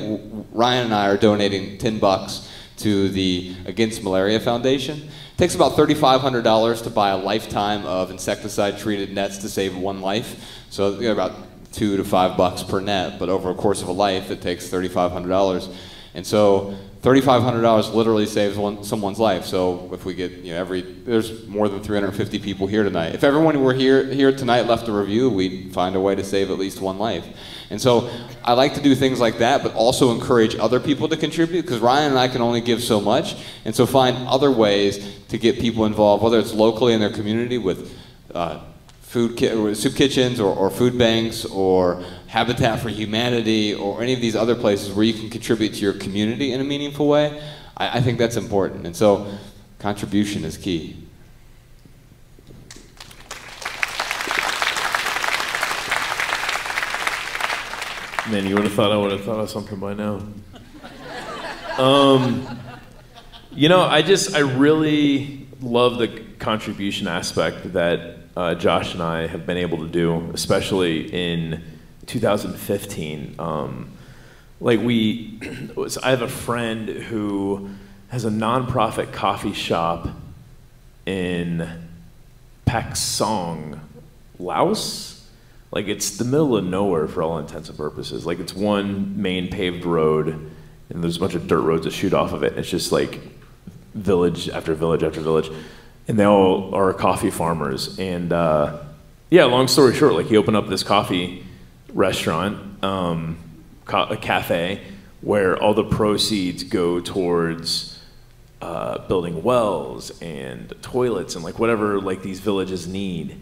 ryan and i are donating 10 bucks to the against malaria foundation. It takes about $3500 to buy a lifetime of insecticide treated nets to save one life. So you know, about two to five bucks per net, but over a course of a life, it takes thirty-five hundred dollars. And so, thirty-five hundred dollars literally saves one, someone's life. So, if we get, you know, every there's more than three hundred fifty people here tonight. If everyone who were here here tonight left a review, we'd find a way to save at least one life. And so, I like to do things like that, but also encourage other people to contribute because Ryan and I can only give so much. And so, find other ways to get people involved, whether it's locally in their community with. Uh, food ki- soup kitchens or, or food banks or Habitat for Humanity or any of these other places where you can contribute to your community in a meaningful way, I, I think that's important. And so contribution is key. Man, you would have thought I would have thought of something by now. Um, you know, I just, I really love the contribution aspect that uh, Josh and I have been able to do, especially in 2015. Um, like we, I have a friend who has a nonprofit coffee shop in Paksong, Laos. Like it's the middle of nowhere for all intents and purposes. Like it's one main paved road, and there's a bunch of dirt roads that shoot off of it. It's just like village after village after village, and they all are coffee farmers. And uh, yeah, long story short, like he opened up this coffee restaurant, um, ca- a cafe, where all the proceeds go towards uh, building wells and toilets and like whatever like these villages need.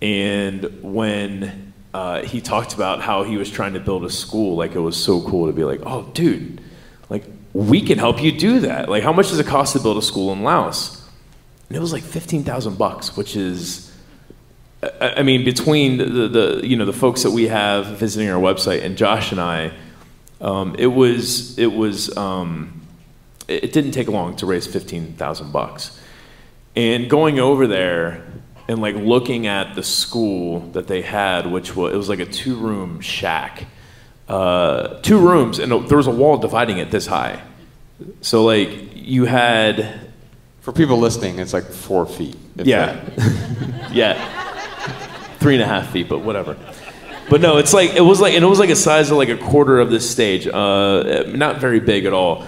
And when uh, he talked about how he was trying to build a school, like it was so cool to be like, oh, dude, like we can help you do that. Like, how much does it cost to build a school in Laos? And it was like fifteen thousand bucks, which is, I, mean, between the, the, you know the folks that we have visiting our website and Josh and I, um, it was it was um, it, didn't take long to raise fifteen thousand bucks. And going over there and like looking at the school that they had, which was it was like a two-room shack uh, two rooms, and there was a wall dividing it this high. So like you had For people listening, it's like four feet. yeah. [laughs] yeah. Three and a half feet, but whatever. But no, it's like it was like and it was like a size of like a quarter of this stage, uh, not very big at all.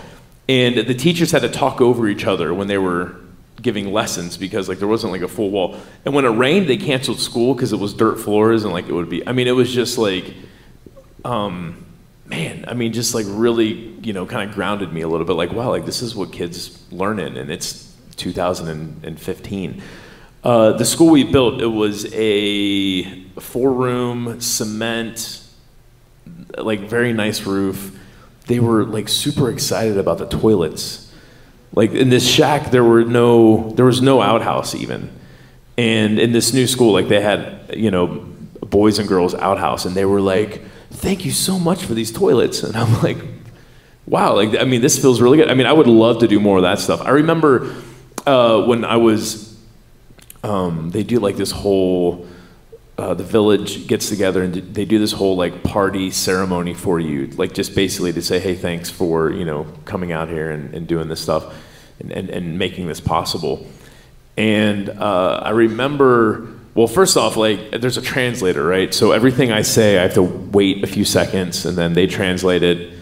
And the teachers had to talk over each other when they were giving lessons because like there wasn't like a full wall. And when it rained, they canceled school because it was dirt floors and like it would be. I mean, it was just like, um, man. I mean, just like really, you know, kind of grounded me a little bit. Like, wow, like this is what kids learn in, and it's 2015. Uh, the school we built, it was a four-room cement, like very nice roof. They were like super excited about the toilets. Like in this shack, there were no, there was no outhouse even. And in this new school, like they had, you know, boys and girls outhouse, and they were like, "Thank you so much for these toilets." And I'm like, "Wow!" Like I mean, this feels really good. I mean, I would love to do more of that stuff. I remember uh, when I was, um, they do like this whole. Uh, the village gets together and they do this whole like party ceremony for you, like just basically to say, hey, thanks for you know coming out here and, and doing this stuff, and, and, and making this possible. And uh, I remember, well, first off, like there's a translator, right? So everything I say, I have to wait a few seconds, and then they translate it.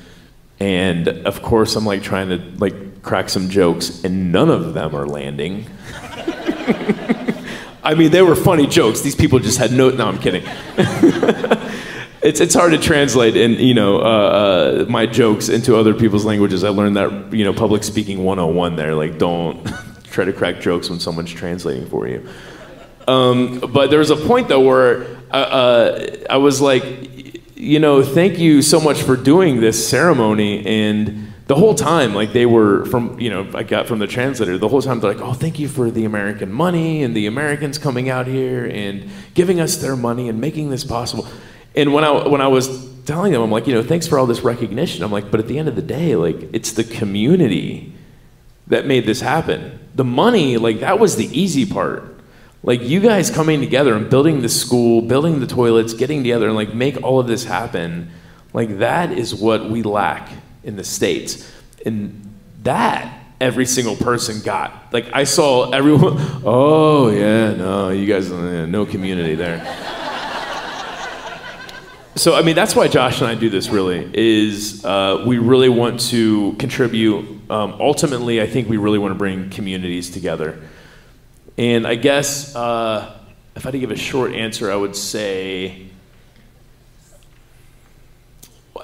And of course, I'm like trying to like crack some jokes, and none of them are landing. [laughs] I mean, they were funny jokes. These people just had no. No, I'm kidding. [laughs] it's it's hard to translate and you know uh, uh, my jokes into other people's languages. I learned that you know public speaking 101 there. Like, don't [laughs] try to crack jokes when someone's translating for you. Um, but there was a point though where uh, uh, I was like, you know, thank you so much for doing this ceremony and the whole time, like they were from, you know, I got from the translator, the whole time they're like, oh, thank you for the American money and the Americans coming out here and giving us their money and making this possible. And when I, when I was telling them, I'm like, you know, thanks for all this recognition. I'm like, but at the end of the day, like, it's the community that made this happen. The money, like, that was the easy part. Like, you guys coming together and building the school, building the toilets, getting together and, like, make all of this happen, like, that is what we lack in the States. And that every single person got. Like, I saw everyone, [laughs] oh, yeah, no, you guys, yeah, no community there. So, I mean, that's why Josh and I do this really, is uh, we really want to contribute. Um, ultimately, I think we really want to bring communities together. And I guess uh, if I had to give a short answer, I would say,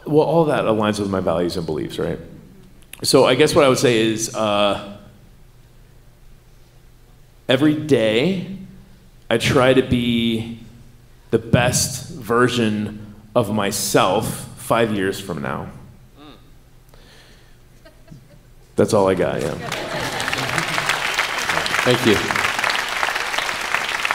well, all that aligns with my values and beliefs, right? So I guess what I would say is uh, every day I try to be the best version of myself five years from now. That's all I got, yeah. Thank you.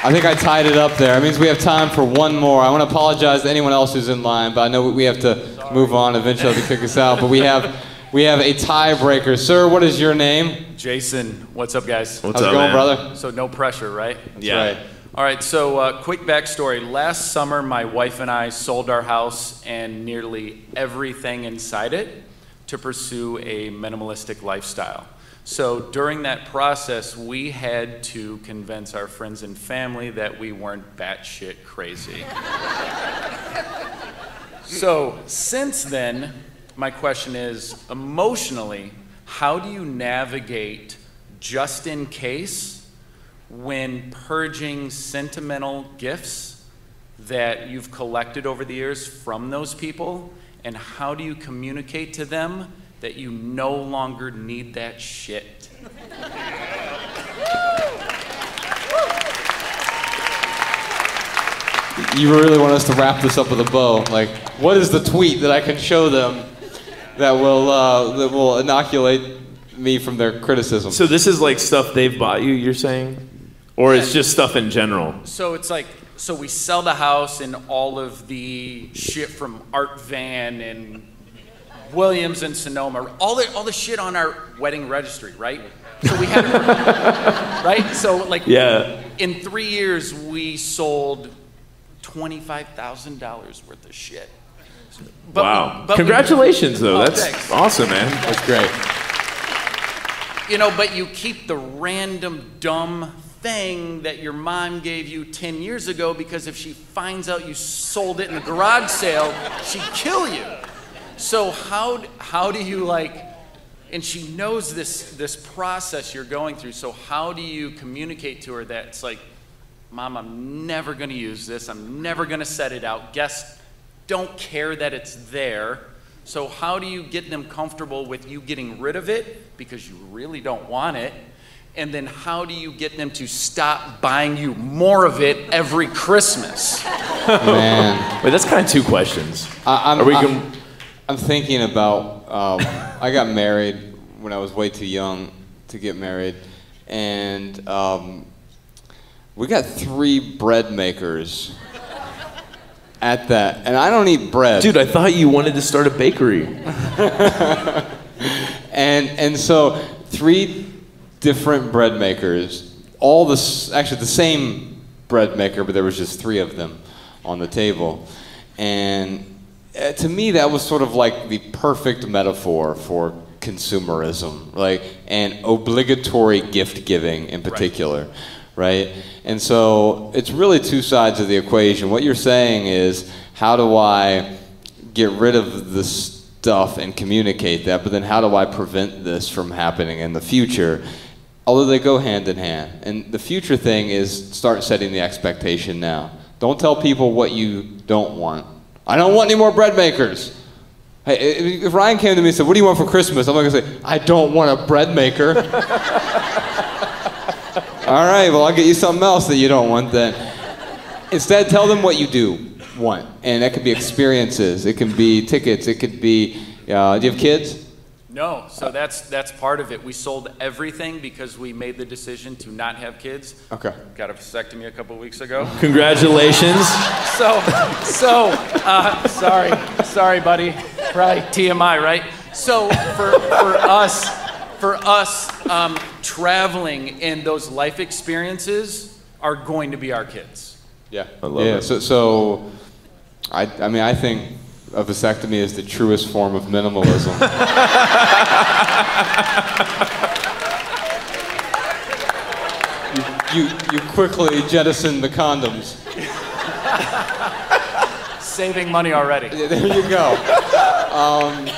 I think I tied it up there. It means we have time for one more. I want to apologize to anyone else who's in line, but I know we have to move on eventually to kick us out. But we have we have a tiebreaker. Sir, what is your name? Jason, what's up, guys? What's How's up, it going, man? brother? So no pressure, right? yeah. right. All right. So uh, quick backstory. Last summer, my wife and I sold our house and nearly everything inside it to pursue a minimalistic lifestyle. So during that process, we had to convince our friends and family that we weren't batshit crazy. [laughs] so since then, my question is emotionally, how do you navigate just in case when purging sentimental gifts that you've collected over the years from those people? And how do you communicate to them that you no longer need that shit? [laughs] You really want us to wrap this up with a bow? Like, what is the tweet that I can show them that will uh, that will inoculate me from their criticism? So this is like stuff they've bought you, you're saying? Or it's just stuff in general? So it's like, so we sell the house and all of the shit from Art Van and Williams and Sonoma, all the all the shit on our wedding registry, right? So we had, [laughs] right? So like, Yeah. in three years we sold twenty five thousand dollars worth of shit. But- wow. but we- Congratulations, though. Oh, That's thanks. awesome, man. That's great. You know, but you keep the random dumb thing that your mom gave you 10 years ago because if she finds out you sold it in a garage sale, she'd kill you. So how how do you like and she knows this this process you're going through. So how do you communicate to her that it's like Mom, I'm never going to use this. I'm never going to set it out. Guests don't care that it's there. So, how do you get them comfortable with you getting rid of it because you really don't want it? And then, how do you get them to stop buying you more of it every Christmas? Man. [laughs] Wait, that's kind of two questions. I, I'm, Are we I'm, I'm thinking about. Um, I got married when I was way too young to get married, and um, we got three bread makers at that, and I don't eat bread. Dude, I thought you wanted to start a bakery. [laughs] and and so three different bread makers, all this actually the same bread maker, but there was just three of them on the table, and uh, to me that was sort of like the perfect metaphor for consumerism, like and obligatory gift giving in particular. Right. And so it's really two sides of the equation. What you're saying is, how do I get rid of the stuff and communicate that, but then how do I prevent this from happening in the future? Although they go hand in hand. And the future thing is start setting the expectation now. Don't tell people what you don't want. I don't want any more bread makers. Hey, if Ryan came to me and said, What do you want for Christmas? I'm not going to say, I don't want a bread maker. [laughs] All right, well, I'll get you something else that you don't want then. Instead, tell them what you do want. And that could be experiences, it can be tickets, it could be. Uh, do you have kids? No, so that's that's part of it. We sold everything because we made the decision to not have kids. Okay. Got a vasectomy a couple weeks ago. Congratulations. [laughs] So, so, uh, sorry, sorry, buddy. Right, TMI, right? So for for us, for us, um, traveling and those life experiences are going to be our kids. Yeah. I love yeah, it. So, so I, I mean, I think a vasectomy is the truest form of minimalism. [laughs] you, you, you quickly jettison the condoms. Saving money already. There you go. Um,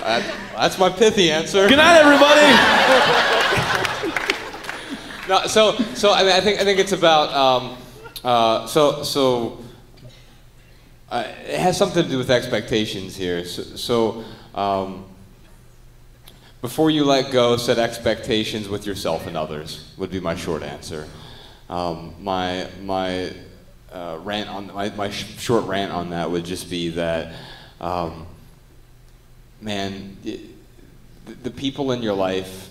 that- that's my pithy answer. Good night, everybody. [laughs] No, so so I mean I think I think it's about um, uh, so so uh, it has something to do with expectations here. So, so um, before you let go, set expectations with yourself and others would be my short answer. Um, my my uh, rant on my, my sh- short rant on that would just be that um, man, the people in your life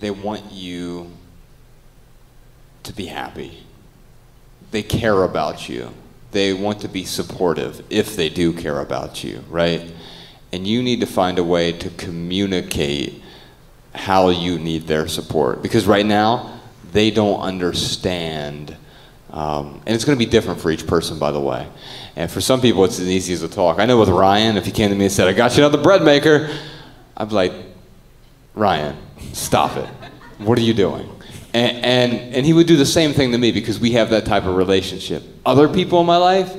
they want you to be happy. They care about you. They want to be supportive if they do care about you, right? And you need to find a way to communicate how you need their support. Because right now, they don't understand. Um, and it's going to be different for each person, by the way. And for some people, it's as easy as a talk. I know with Ryan, if he came to me and said, I got you another bread maker, I'd be like, Ryan, stop it. What are you doing? And, and, and he would do the same thing to me because we have that type of relationship. Other people in my life,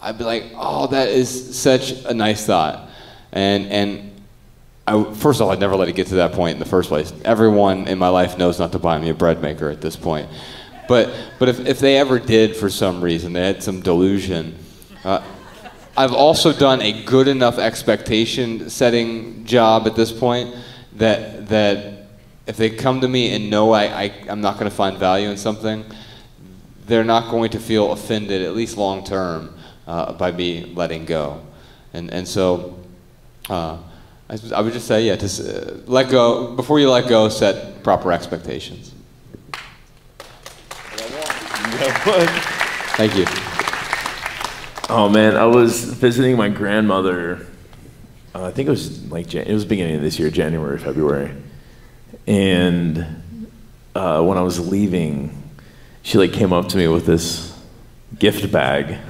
I'd be like, oh, that is such a nice thought. And, and I, first of all, I'd never let it get to that point in the first place. Everyone in my life knows not to buy me a bread maker at this point. But, but if, if they ever did for some reason, they had some delusion, uh, I've also done a good enough expectation setting job at this point that, that if they come to me and know I, I, I'm not going to find value in something, they're not going to feel offended, at least long term, uh, by me letting go. And, and so uh, I, I would just say, yeah, just uh, let go. Before you let go, set proper expectations. Thank you. Oh man, I was visiting my grandmother. Uh, I think it was like Jan- it was beginning of this year, January, February, and uh, when I was leaving, she like came up to me with this gift bag. [laughs]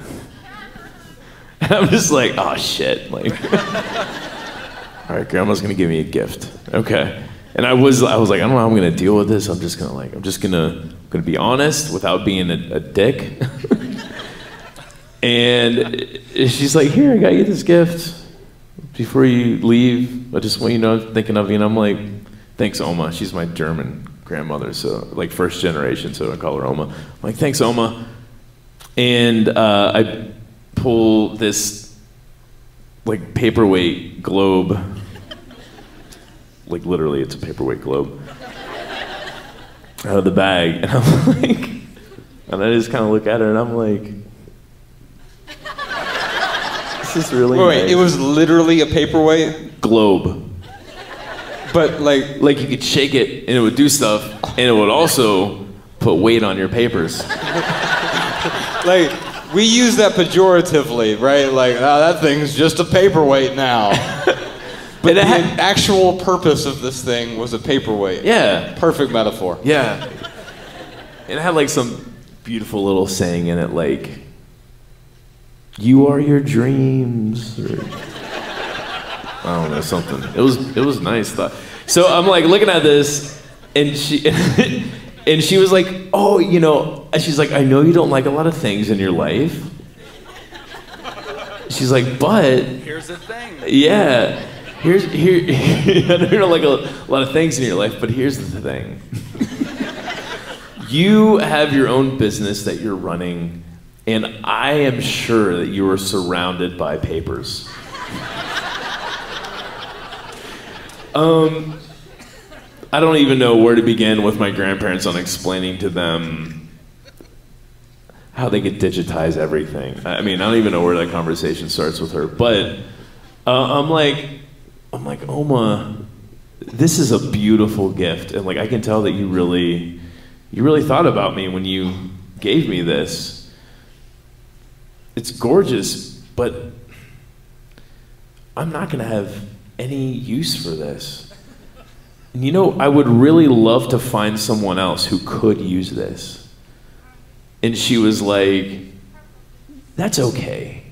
And I'm just like, oh shit. Like, [laughs] all right, grandma's gonna give me a gift. Okay. And I was, I was like, I don't know how I'm gonna deal with this. I'm just gonna like, I'm just gonna, gonna be honest without being a, a dick. [laughs] and she's like, here, I got you this gift. Before you leave, I just want you to know I'm thinking of you. And I'm like, thanks, Oma. She's my German grandmother, so like first generation, so I call her Oma. I'm like, thanks, Oma. And uh, I pull this like paperweight globe. Like literally, it's a paperweight globe out of the bag, [laughs] and I'm like, and I just kind of look at her, and I'm like, this is really Wait, wait, nice. it was literally a paperweight? globe. But like, Like you could shake it, and it would do stuff, and it would also put weight on your papers. [laughs] like we use that pejoratively, right? Like, oh, that thing's just a paperweight now. [laughs] But And the had- actual purpose of this thing was a paperweight. Yeah. Perfect metaphor. Yeah. And it had like some beautiful little saying in it, like, "You are your dreams." Or, I don't know something. It was it was nice though. So I'm like looking at this, and she [laughs] and she was like, "Oh, you know," and she's like, "I know you don't like a lot of things in your life." She's like, "But." Here's the thing. Yeah. Here's here. [laughs] I know you don't like a, lot of things in your life, but here's the thing. [laughs] you have your own business that you're running, and I am sure that you are surrounded by papers. [laughs] um, I don't even know where to begin with my grandparents on explaining to them how they could digitize everything. I mean, I don't even know where that conversation starts with her, but uh, I'm like, I'm like, Oma, this is a beautiful gift, and like I can tell that you really, you really thought about me when you gave me this. It's gorgeous, but I'm not gonna have any use for this. And you know, I would really love to find someone else who could use this. And she was like, That's okay.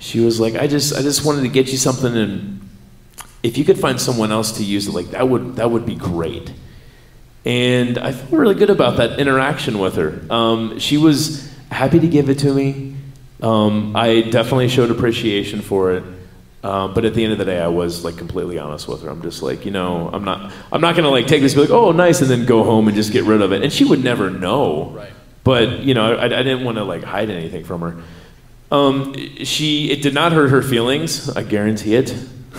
She was like, I just I just wanted to get you something and if you could find someone else to use it, like that would that would be great. And I felt really good about that interaction with her. Um, she was happy to give it to me. Um, I definitely showed appreciation for it. Um, but at the end of the day, I was like completely honest with her. I'm just like, you know, I'm not, I'm not gonna like take this, and be like, oh, nice, and then go home and just get rid of it. And she would never know. Right. But you know, I, I didn't want to like hide anything from her. Um, she, it did not hurt her feelings. I guarantee it. [laughs]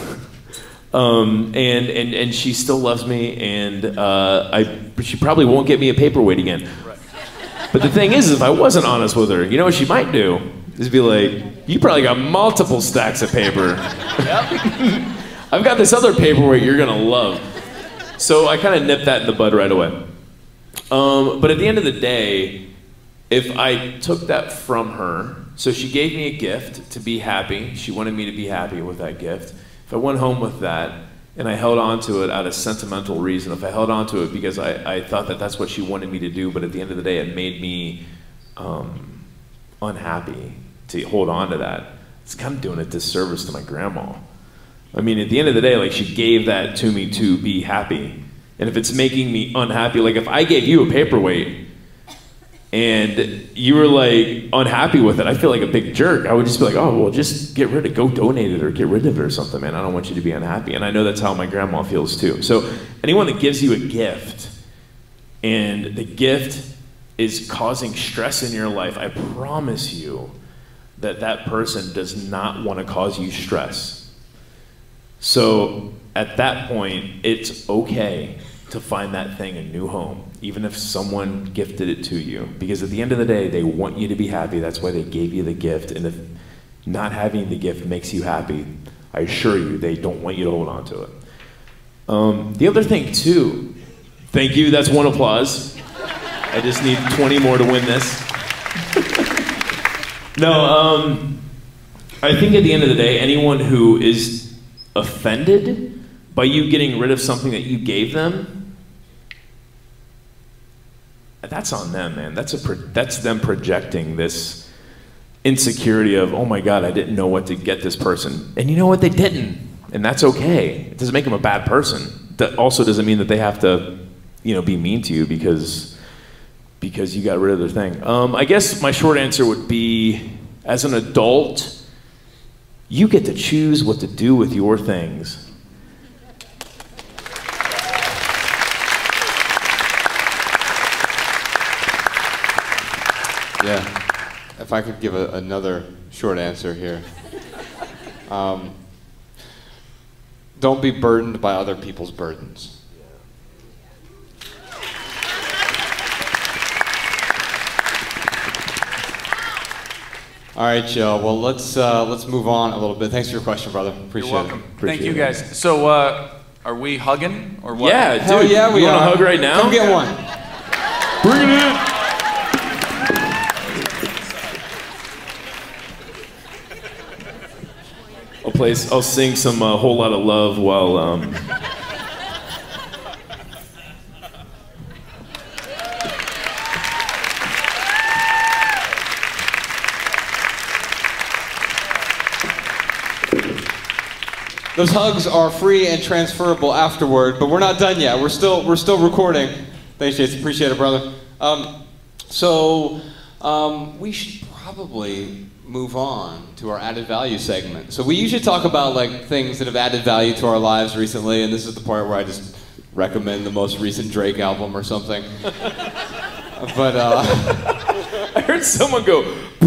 Um, and, and, and she still loves me, and uh, I, she probably won't get me a paperweight again. But the thing is, if I wasn't honest with her, you know what she might do? Is be like, you probably got multiple stacks of paper. [laughs] I've got this other paperweight you're gonna love. So I kind of nipped that in the bud right away. Um, but at the end of the day, if I took that from her, so she gave me a gift to be happy, she wanted me to be happy with that gift. If I went home with that and I held on to it out of sentimental reason, if I held on to it because I, I thought that that's what she wanted me to do, but at the end of the day it made me um, unhappy to hold on to that, it's kind of doing a disservice to my grandma. I mean, at the end of the day, like she gave that to me to be happy. And if it's making me unhappy, like if I gave you a paperweight and you were like unhappy with it, I feel like a big jerk. I would just be like, oh, well, just get rid of it, go donate it or get rid of it or something, man. I don't want you to be unhappy. And I know that's how my grandma feels too. So anyone that gives you a gift and the gift is causing stress in your life, I promise you that that person does not want to cause you stress. So at that point, it's okay to find that thing a new home, even if someone gifted it to you. Because at the end of the day, they want you to be happy. That's why they gave you the gift. And if not having the gift makes you happy, I assure you, they don't want you to hold on to it. Um, the other thing, too, thank you, that's one applause. I just need 20 more to win this. No, um, I think at the end of the day, anyone who is offended by you getting rid of something that you gave them, that's on them, man. That's a pro- that's them projecting this insecurity of, oh my god, I didn't know what to get this person, and you know what, they didn't, and that's okay. It doesn't make them a bad person. That also doesn't mean that they have to, you know, be mean to you because because you got rid of the thing. Um, I guess my short answer would be, as an adult, you get to choose what to do with your things. Yeah. If I could give a, another short answer here. Um, don't be burdened by other people's burdens. All right, Joe. Well, let's uh, let's move on a little bit. Thanks for your question, brother. Appreciate You're welcome. it. Thank Appreciate you it. guys. So, uh, are we hugging or what? Yeah, Hell dude. yeah, we you want are. a hug right now? Come get one. Bring it in. I'll play. I'll sing some uh, whole lot of love while. Um, Those hugs are free and transferable afterward, but we're not done yet. We're still we're still recording. Thanks, Jason. Appreciate it, brother. Um, so um, we should probably move on to our added value segment. So we usually talk about like things that have added value to our lives recently, and this is the part where I just recommend the most recent Drake album or something. [laughs] but uh, [laughs] I heard someone go. [laughs]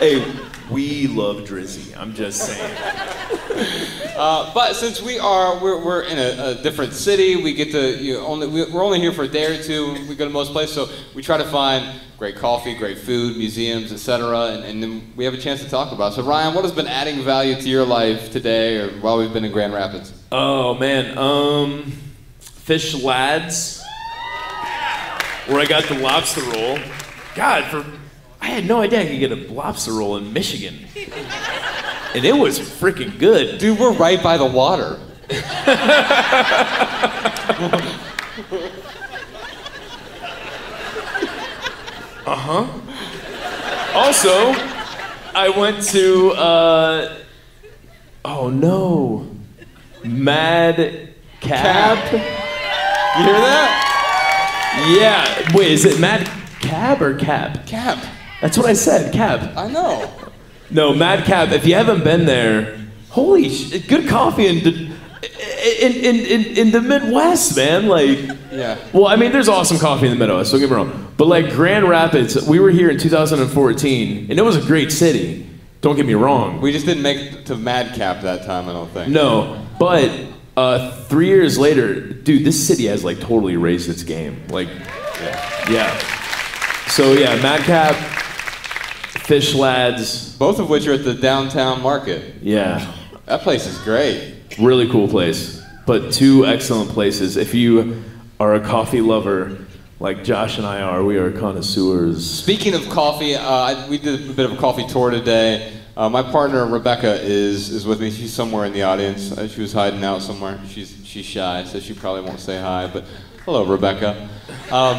hey, we love Drizzy. I'm just saying. [laughs] Uh, but since we are we're, we're in a, a different city, we get to you know, only we- we're only here for a day or two. We go to most places, so we try to find great coffee, great food, museums, etc. And, and then we have a chance to talk about. it. So Ryan, what has been adding value to your life today, or while we've been in Grand Rapids? Oh man, um, fish lads, where I got the lobster roll. God, for I had no idea I could get a lobster roll in Michigan, and it was freaking good. Dude, we're right by the water. Uh huh. Also, I went to uh, oh no, Mad Cab. You hear that? Yeah. Wait, is it Mad Cab or Cab? Cab. That's what I said. Cab. I know. No, Mad Cab. If you haven't been there, holy sh- good coffee in the in, in, in, in the Midwest, man. Like, Yeah. well, I mean, there's awesome coffee in the Midwest. Don't get me wrong, but like Grand Rapids, we were here in 2014, and it was a great city. Don't get me wrong. We just didn't make it to Madcap that time, I don't think. No, but uh, three years later, dude, this city has like totally raised its game. Like, yeah. yeah. So yeah, Mad Madcap, Fish Lads, Both of which are at the downtown market. yeah, That place is great. really cool place. But two excellent places. If you are a coffee lover, like Josh and I are, we are connoisseurs. Speaking of coffee, uh, we did a bit of a coffee tour today. Uh, my partner Rebecca is is with me. She's somewhere in the audience. Uh, she was hiding out somewhere. She's she's shy, so she probably won't say hi. But hello, Rebecca. Um,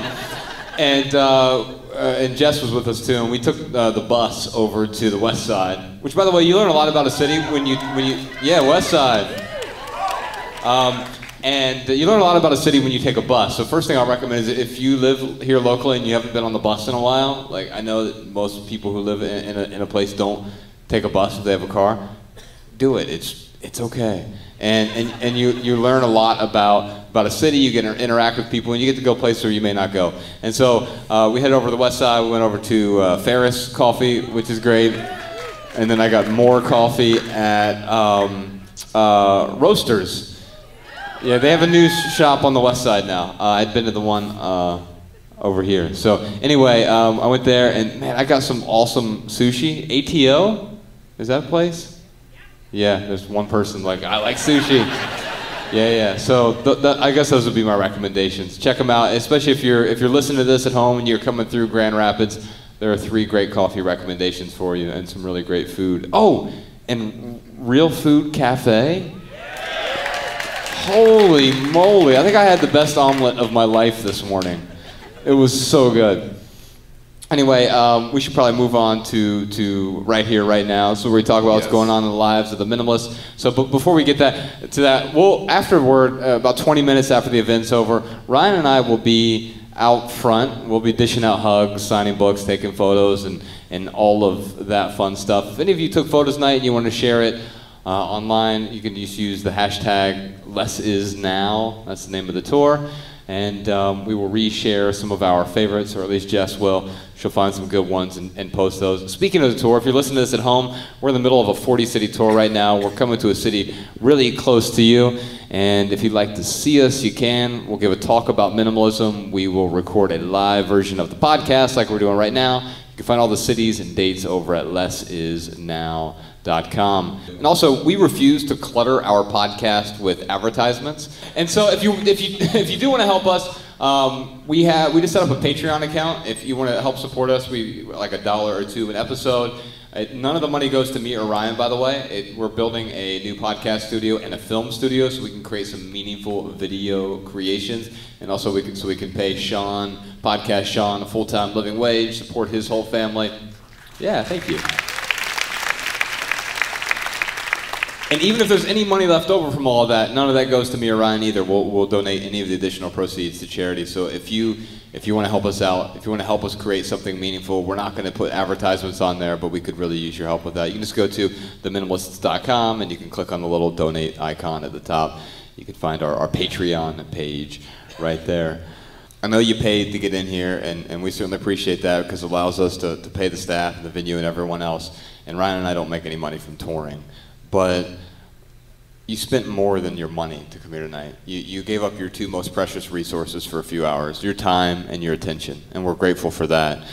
and uh, uh, and Jess was with us too. And we took uh, the bus over to the West Side. Which, by the way, you learn a lot about a city when you when you yeah West Side. Um, and you learn a lot about a city when you take a bus. So first thing I'll recommend is if you live here locally and you haven't been on the bus in a while, like I know that most people who live in, in, a, in a place don't take a bus if they have a car. Do it. It's it's okay. And and, and you, you learn a lot about about a city. You get to interact with people, and you get to go places where you may not go. And so uh, we headed over to the west side. We went over to uh, Ferris Coffee, which is great. And then I got more coffee at um, uh, Roasters. Yeah, they have a new shop on the west side now. Uh, I'd been to the one uh, over here. So anyway, um, I went there and man, I got some awesome sushi. ATO, is that a place? Yeah, there's one person like I like sushi. Yeah, yeah. So th- th- I guess those would be my recommendations. Check them out, especially if you're if you're listening to this at home and you're coming through Grand Rapids. There are three great coffee recommendations for you and some really great food. Oh, and Real Food Cafe. Holy moly. I think I had the best omelet of my life this morning. It was so good. Anyway, um, we should probably move on to, to right here, right now. So we talk about what's going on in the lives of the minimalists. So, but before we get that to that, well, afterward, uh, about 20 minutes after the event's over, Ryan and I will be out front. We'll be dishing out hugs, signing books, taking photos, and, and all of that fun stuff. If any of you took photos tonight and you want to share it uh, online, you can just use the hashtag LessIsNow. That's the name of the tour. And um, we will reshare some of our favorites, or at least Jess will. She'll find some good ones and, and post those. Speaking of the tour, if you're listening to this at home, we're in the middle of a 40 city tour right now. We're coming to a city really close to you. And if you'd like to see us, you can. We'll give a talk about minimalism. We will record a live version of the podcast like we're doing right now. You can find all the cities and dates over at lessisnow.com. And also, we refuse to clutter our podcast with advertisements. And so, if you if you [laughs] if you do want to help us, um, we have we just set up a Patreon account. If you want to help support us, we like a dollar or two an episode. It, none of the money goes to me or Ryan, by the way. It, we're building a new podcast studio and a film studio, so we can create some meaningful video creations, and also we can so we can pay Sean, podcast Sean, a full-time living wage, support his whole family. Yeah, thank you. And even if there's any money left over from all of that, none of that goes to me or Ryan either. We'll, we'll donate any of the additional proceeds to charity. So if you if you want to help us out, if you want to help us create something meaningful, we're not going to put advertisements on there, but we could really use your help with that. You can just go to theminimalists.com and you can click on the little donate icon at the top. You can find our, our Patreon page right there. I know you paid to get in here, and, and we certainly appreciate that because it allows us to, to pay the staff the venue and everyone else. And Ryan and I don't make any money from touring but you spent more than your money to come here tonight. You, you gave up your two most precious resources for a few hours, your time and your attention, and we're grateful for that.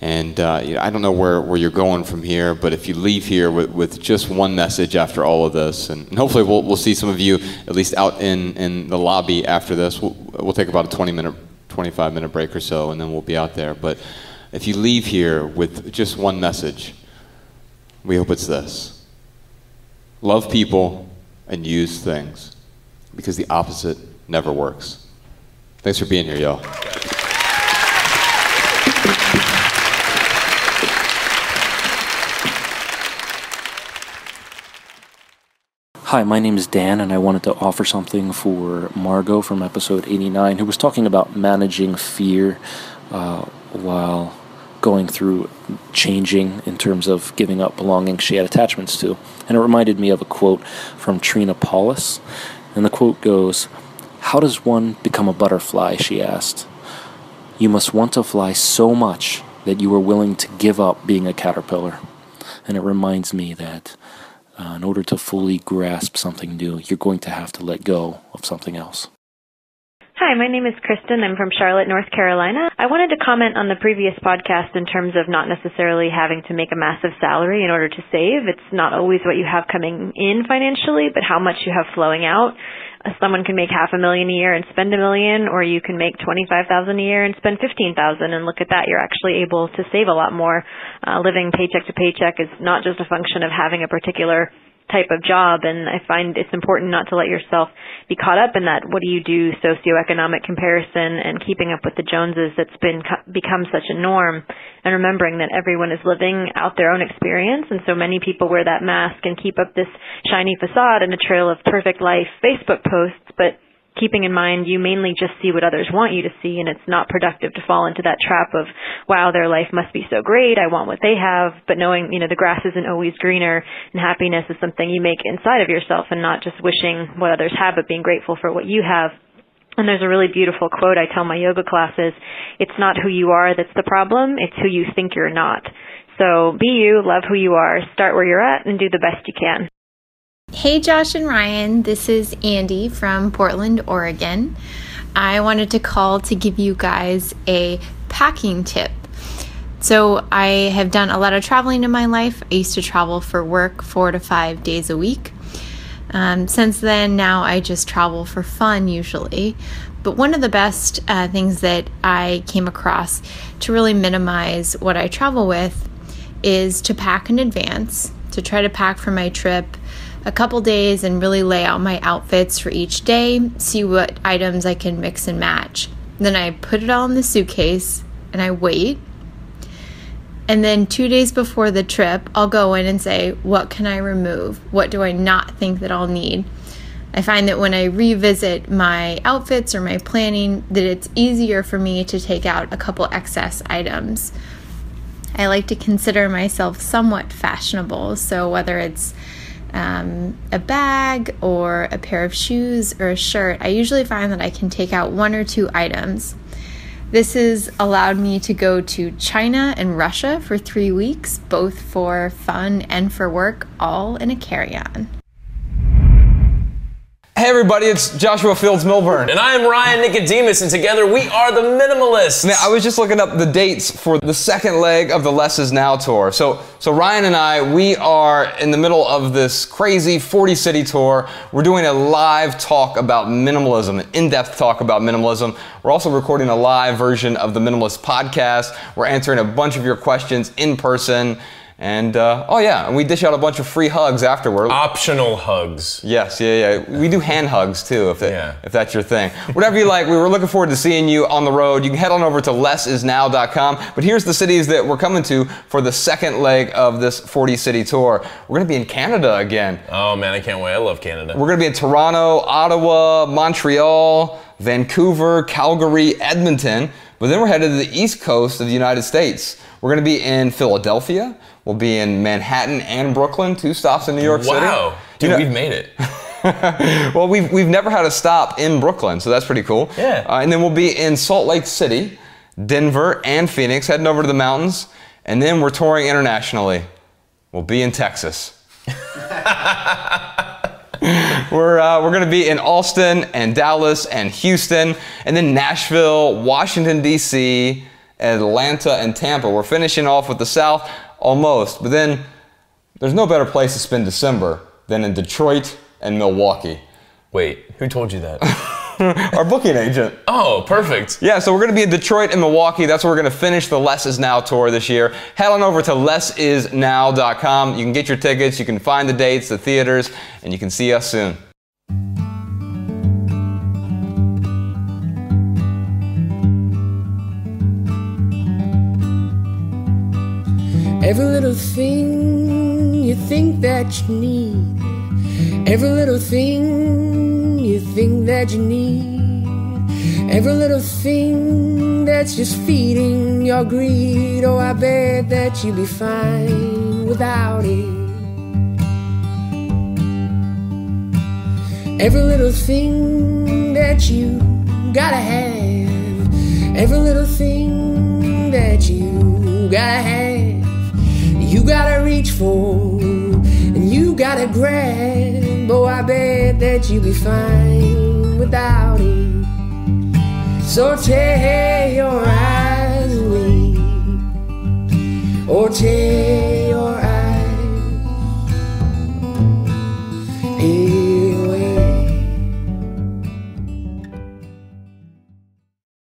And uh, I don't know where, where you're going from here, but if you leave here with, with just one message after all of this, and, and hopefully we'll, we'll see some of you at least out in, in the lobby after this. We'll, we'll take about a 20 minute, 25 minute break or so, and then we'll be out there. But if you leave here with just one message, we hope it's this love people and use things because the opposite never works. Thanks for being here, y'all. Hi, my name is Dan, and I wanted to offer something for Margot from episode 89, who was talking about managing fear uh, while going through changing in terms of giving up belongings she had attachments to. And it reminded me of a quote from Trina Paulus. And the quote goes, How does one become a butterfly? she asked. You must want to fly so much that you are willing to give up being a caterpillar. And it reminds me that uh, in order to fully grasp something new, you're going to have to let go of something else. Hi, my name is Kristen. I'm from Charlotte, North Carolina. I wanted to comment on the previous podcast in terms of not necessarily having to make a massive salary in order to save. It's not always what you have coming in financially, but how much you have flowing out. Uh, someone can make half a million a year and spend a million, or you can make twenty-five thousand a year and spend fifteen thousand. And look at that, you're actually able to save a lot more. Uh, living paycheck to paycheck is not just a function of having a particular type of job and I find it's important not to let yourself be caught up in that. What do you do socioeconomic comparison and keeping up with the Joneses that's been become such a norm? And remembering that everyone is living out their own experience and so many people wear that mask and keep up this shiny facade and a trail of perfect life. Facebook posts but keeping in mind you mainly just see what others want you to see and it's not productive to fall into that trap of wow their life must be so great i want what they have but knowing you know the grass isn't always greener and happiness is something you make inside of yourself and not just wishing what others have but being grateful for what you have and there's a really beautiful quote I tell my yoga classes. It's not who you are that's the problem, it's who you think you're not. So be you, love who you are, start where you're at, and do the best you can. Hey, Josh and Ryan, this is Andy from Portland, Oregon. I wanted to call to give you guys a packing tip. So, I have done a lot of traveling in my life. I used to travel for work four to five days a week. Um, since then, now I just travel for fun usually. But one of the best uh, things that I came across to really minimize what I travel with is to pack in advance, to try to pack for my trip a couple days and really lay out my outfits for each day, see what items I can mix and match. Then I put it all in the suitcase and I wait. And then two days before the trip, I'll go in and say, What can I remove? What do I not think that I'll need? I find that when I revisit my outfits or my planning, that it's easier for me to take out a couple excess items. I like to consider myself somewhat fashionable, so whether it's um, a bag or a pair of shoes or a shirt, I usually find that I can take out one or two items. This has allowed me to go to China and Russia for three weeks, both for fun and for work, all in a carry on. Hey everybody, it's Joshua Fields Millburn. And I am Ryan Nicodemus, and together we are the Minimalists. Now, I was just looking up the dates for the second leg of the Less Is Now tour. So, so Ryan and I, we are in the middle of this crazy 40 city tour. We're doing a live talk about minimalism, an in-depth talk about minimalism. We're also recording a live version of the Minimalist podcast. We're answering a bunch of your questions in person. And uh, oh yeah, and we dish out a bunch of free hugs afterward. Optional hugs. Yes, yeah, yeah. We do hand hugs too, if that, yeah. if that's your thing. Whatever you like. We were looking forward to seeing you on the road. You can head on over to lessisnow.com. But here's the cities that we're coming to for the second leg of this 40 city tour. We're gonna be in Canada again. Oh man, I can't wait. I love Canada. We're gonna be in Toronto, Ottawa, Montreal, Vancouver, Calgary, Edmonton. But then we're headed to the east coast of the United States. We're gonna be in Philadelphia. We'll be in Manhattan and Brooklyn, two stops in New York wow. City. Wow, dude, you know, we've made it. [laughs] well, we've, we've never had a stop in Brooklyn, so that's pretty cool. Yeah. Uh, and then we'll be in Salt Lake City, Denver, and Phoenix, heading over to the mountains. And then we're touring internationally. We'll be in Texas. [laughs] we're uh, we're going to be in Austin and Dallas and Houston, and then Nashville, Washington, D.C., Atlanta, and Tampa. We're finishing off with the South almost. But then there's no better place to spend December than in Detroit and Milwaukee. Wait, who told you that? [laughs] Our booking agent. Oh, perfect. Yeah, so we're going to be in Detroit and Milwaukee. That's where we're going to finish the Less Is Now tour this year. Head on over to lessisnow.com. You can get your tickets, you can find the dates, the theaters, and you can see us soon. Every little thing you think that you need. Every little thing you think that you need. Every little thing that's just feeding your greed. Oh, I bet that you'd be fine without it. Every little thing that you gotta have. Every little thing that you gotta have you gotta reach for and you gotta grab. Oh, I bet that you'll be fine without it. So tear your eyes away or tear